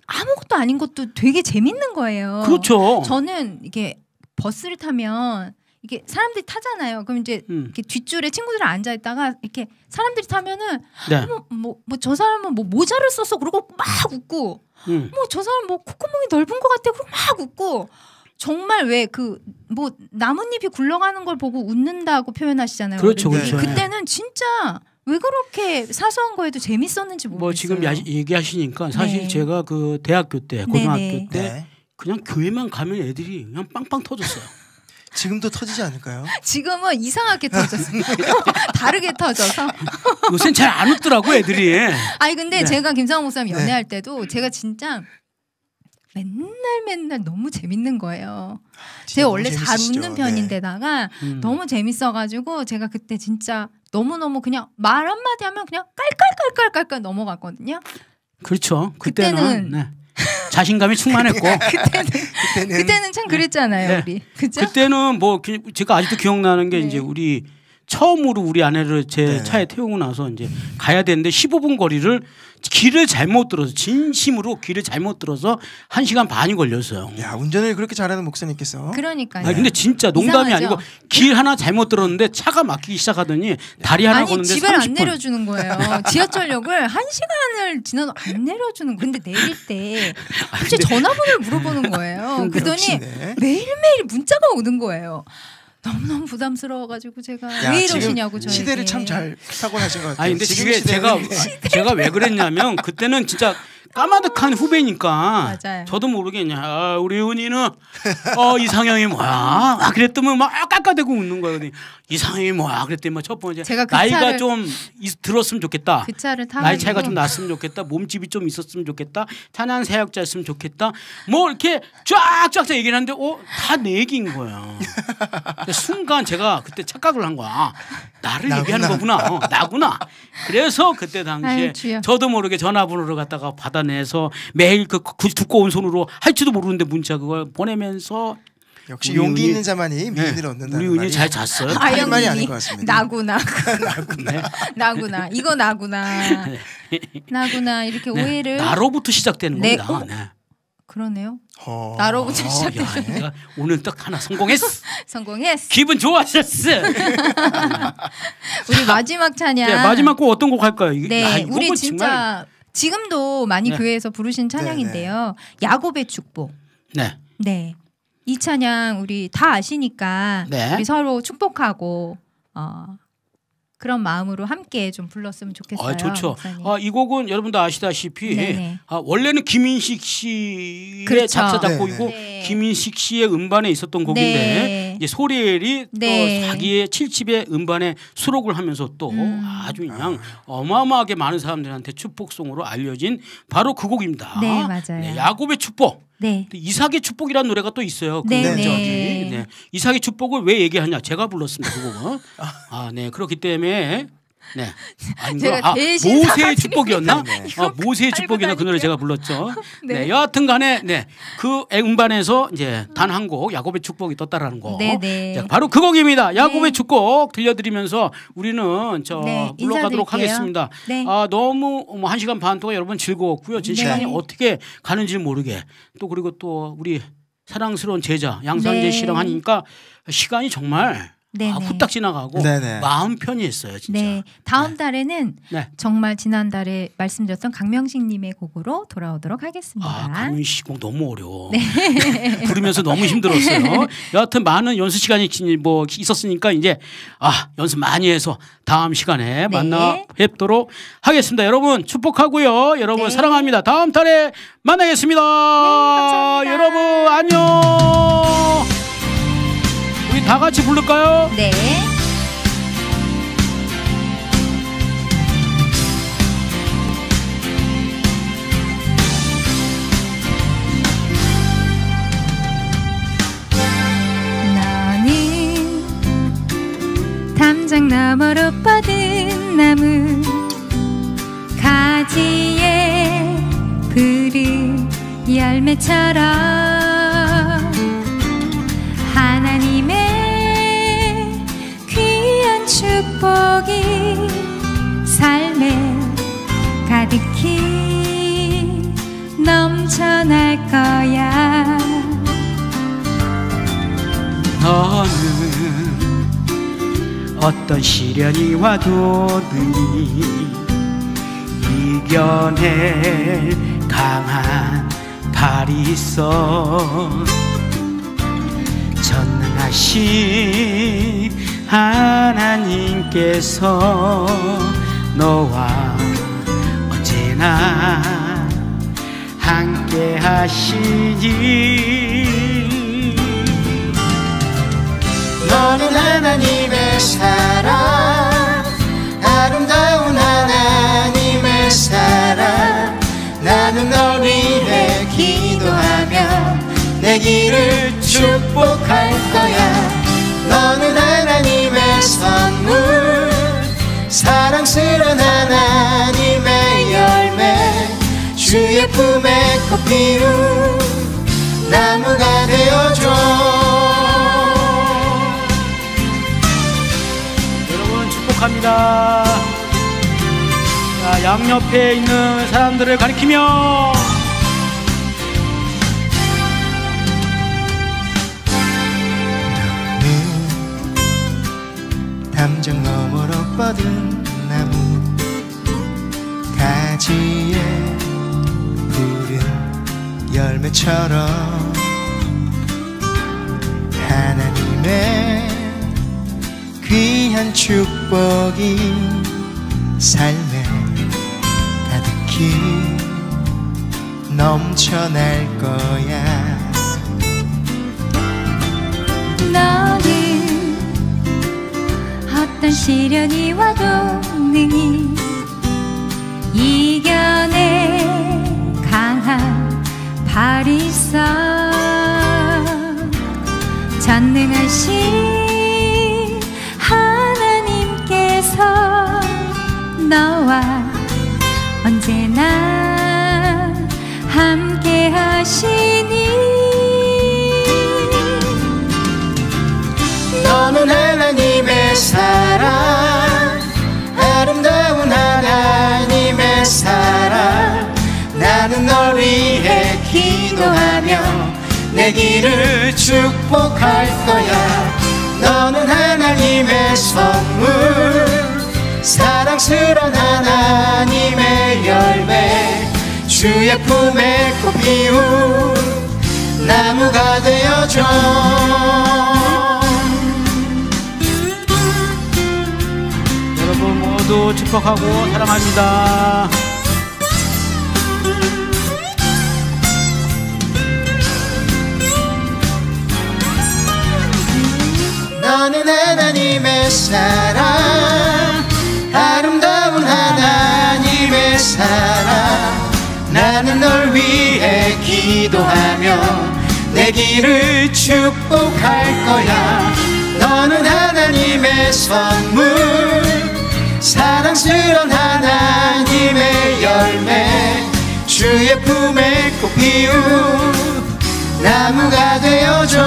아무것도 아닌 것도 되게 재밌는 거예요. 그렇죠. 저는 이게 버스를 타면 이게 사람들이 타잖아요. 그럼 이제 음. 이렇게 뒷줄에 친구들 앉아 있다가 이렇게 사람들이 타면은 네. 뭐뭐저 사람은 뭐 모자를 썼어 그러고 막 웃고 음. 뭐저 사람 뭐 콧구멍이 넓은 것 같아 그러고 막 웃고 정말 왜 그 뭐 나뭇잎이 굴러가는 걸 보고 웃는다고 표현하시잖아요. 그렇죠. 그렇죠. 그때는 진짜 왜 그렇게 사소한 거에도 재밌었는지 모르겠어요. 뭐 지금 야- 얘기하시니까 사실 네. 제가 그 대학교 때 고등학교 네네. 때 네. 그냥 교회만 가면 애들이 그냥 빵빵 터졌어요. 지금도 터지지 않을까요? 지금은 이상하게 터졌어요. 다르게 터져서. 요새는 잘 안 웃더라고 애들이. 아니 근데 네. 제가 김상우 목사님 네. 연애할 때도 제가 진짜 맨날 맨날 너무 재밌는 거예요. 제가 원래 잘 재밌으시죠? 웃는 네. 편인데다가 음. 너무 재밌어가지고 제가 그때 진짜 너무 너무 그냥 말 한마디 하면 그냥 깔깔깔깔깔깔 넘어갔거든요. 그렇죠. 그때는, 그때는- 네. 자신감이 충만했고 그때는 그때는 그때는 참 그랬잖아요, 네. 우리 그죠? 그때는 뭐 그- 제가 아직도 기억나는 게 네. 이제 우리 처음으로 우리 아내를 제 네. 차에 태우고 나서 이제 가야 되는데 15분 거리를 길을 잘못 들어서 진심으로 길을 잘못 들어서 1시간 반이 걸렸어요. 야 운전을 그렇게 잘하는 목사님께서 그러니까요. 아니 근데 진짜 농담이 이상하죠? 아니고 길 하나 잘못 들었는데 차가 막히기 시작하더니 다리 하나 아니 걷는데 집을 안 30분. 내려주는 거예요. 지하철역을 한 시간을 지나도 안 내려주는. 거. 근데 내릴 때 갑자기 전화번호를 물어보는 거예요. 그러더니 네. 매일매일 문자가 오는 거예요. 너무너무 부담스러워가지고 제가 야, 왜 이러시냐고 저에게. 시대를 참 잘 타고나신 것 같아요. 아니 근데 지금 제가 제가 왜 그랬냐면 그때는 진짜 까마득한 후배니까 맞아요. 저도 그냥 아, 우리 은희는 어 이상형이 뭐야 아, 그랬더니 막 깎아대고 웃는 거예요. 이상형이 뭐야 그랬더니 뭐첫 번째 제가 그 나이가 차를- 좀 있- 들었으면 좋겠다. 그 차를 타가지고 나이 차이가 좀 났으면 좋겠다. 몸집이 좀 있었으면 좋겠다. 찬양 사역자였으면 좋겠다. 뭐 이렇게 쫙쫙 얘기를 하는데 어, 다내 얘기인. 근데 순간 제가 그때 착각을 한 거야. 나를 나구나. 얘기하는 거구나. 어, 나구나. 그래서 그때 당시에 아유. 저도 모르게 전화번호를 갖다가 받아내서 매일 그, 그 두꺼운 손으로 할지도 모르는데 문자 그걸 보내면서 역시 우리 용기 은희- 있는 자만이 미인을 네, 얻는다는 우리 은희 말이 잘 잤어요. 할 말이 아닌 것 같습니다. 나구나 네. 나구나 이거 나구나 나구나 이렇게 네, 오해를 나로부터 시작되는 네, 겁니다. 어? 네. 그러네요 어. 나로부터 어, 시작되죠 야, 내가 오늘 딱 하나 성공했어. 성공했어 기분 좋아졌어. 우리 마지막 찬양 네, 마지막 곡 어떤 곡 할까요? 네, 야, 우리 뭐 진짜 정말- 지금도 많이 네. 교회에서 부르신 찬양인데요. 야곱의 축복. 네. 네. 이 찬양 우리 다 아시니까 네. 우리 서로 축복하고 어, 그런 마음으로 함께 좀 불렀으면 좋겠어요. 아, 좋죠. 아, 이 곡은 여러분도 아시다시피 네네. 아, 원래는 김인식 씨의 그렇죠. 작사 작곡이고 네. 김인식 씨의 음반에 있었던 곡인데 네. 이제 소리엘이 네. 또 자기의 7집의 음반에 수록을 하면서 또 음. 아주 그냥 어마어마하게 많은 사람들한테 축복송으로 알려진 바로 그 곡입니다. 네, 맞아요. 야곱의 축복. 네. 또 이삭의 축복이라는 노래가 또 있어요. 그 네, 네. 네. 이삭의 축복을 왜 얘기하냐? 제가 불렀습니다. 그 곡은. 아, 네. 그렇기 때문에 네. 아니, 제가 아, 대신 모세의. 축복이었나? 네. 아, 모세의 축복이나 그 노래. 제가 불렀죠. 네. 네. 여하튼간에 네. 그 음반에서 이제 단 한 곡 야곱의 축복이 떴다라는 거. 네, 네. 자, 바로 그 곡입니다. 야곱의 네. 축복 들려드리면서 우리는 저 네, 물러가도록 인사드릴게요. 하겠습니다. 네. 아 너무 뭐한 시간 반 동안 여러분 즐거웠고요. 네. 시간이 어떻게 가는지 모르게 또 그리고 또 우리 사랑스러운 제자 양산재 네. 씨랑 하니까 시간이 정말 네, 아, 네. 후딱 지나가고 네네. 마음 편히 했어요 진짜. 네. 다음 달에는 네. 정말 지난달에 말씀드렸던 강명식 님의 곡으로 돌아오도록 하겠습니다. 아, 강민 씨곡 너무 어려워. 부르면서 너무 힘들었어요. 여하튼 많은 연습 시간이 지- 뭐 있었으니까 이제 아 연습 많이 해서 다음 시간에 만나 뵙도록 하겠습니다. 여러분 축복하고요. 여러분 네. 사랑합니다. 다음 달에 만나겠습니다. 감사합니다. 여러분 안녕. 다 같이 부를까요? 네. 나는 담장 너머로 뻗은 나무 가지에 푸른 열매처럼 축복이 삶에 가득히 넘쳐날 거야. 너는 어떤 시련이 와도 능히 이겨낼 강한 발이 있어 함께하신 하나님께서 너와 언제나 함께 하시니 너는 하나님의 사랑 아름다운 하나님의 사랑. 나는 널 위해 기도하며 내 길을 축복할 거야 너는 하나님의 선물. 사랑스런 하나님의 열매. 주의 품에 꽃 피운 나무가 되어줘. 여러분 축복합니다. 자, 양옆에 있는 사람들을 가리키며 담장 너머로 뻗은 나무. 가지에 푸른 열매처럼 하나님의 귀한 축복이 삶에 가득히 넘쳐날 거야. 너는 어떤 시련이 와도 능히 이겨내 강한 있어 전능하신 하나님께서 너와 언제나 함께 하시니 하나님의 사랑. 아름다운 하나님의 사랑. 나는 널 위해 기도하며 내 길을 축복할 거야. 너는 하나님의 선물. 사랑스런 하나님의 열매. 주의 품에 꽃 피운 나무가 되어줘 모두 축복하고 사랑합니다. 너는 하나님의 사랑 아름다운 하나님의 사랑 나는 널 위해 기도하며 내 길을 축복할 거야 너는 하나님의 선물 사랑스런 하나님의 열매 주의 품에 꽃 피운 나무가 되어줘.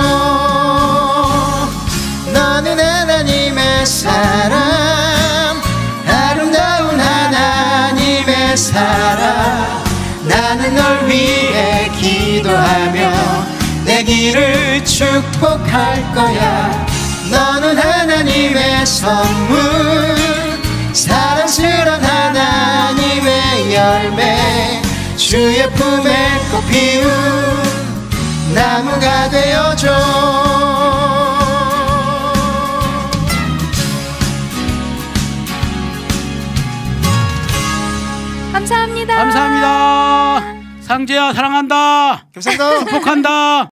너는 하나님의 사람 아름다운 하나님의 사랑. 나는 널 위해 기도하며 내 길을 축복할 거야. 너는 하나님의 선물 사랑스런 하나님의 열매 주의 품에 꽃 피운 나무가 되어줘 감사합니다. 감사합니다. 상재야 사랑한다. 감사합니다 축복한다.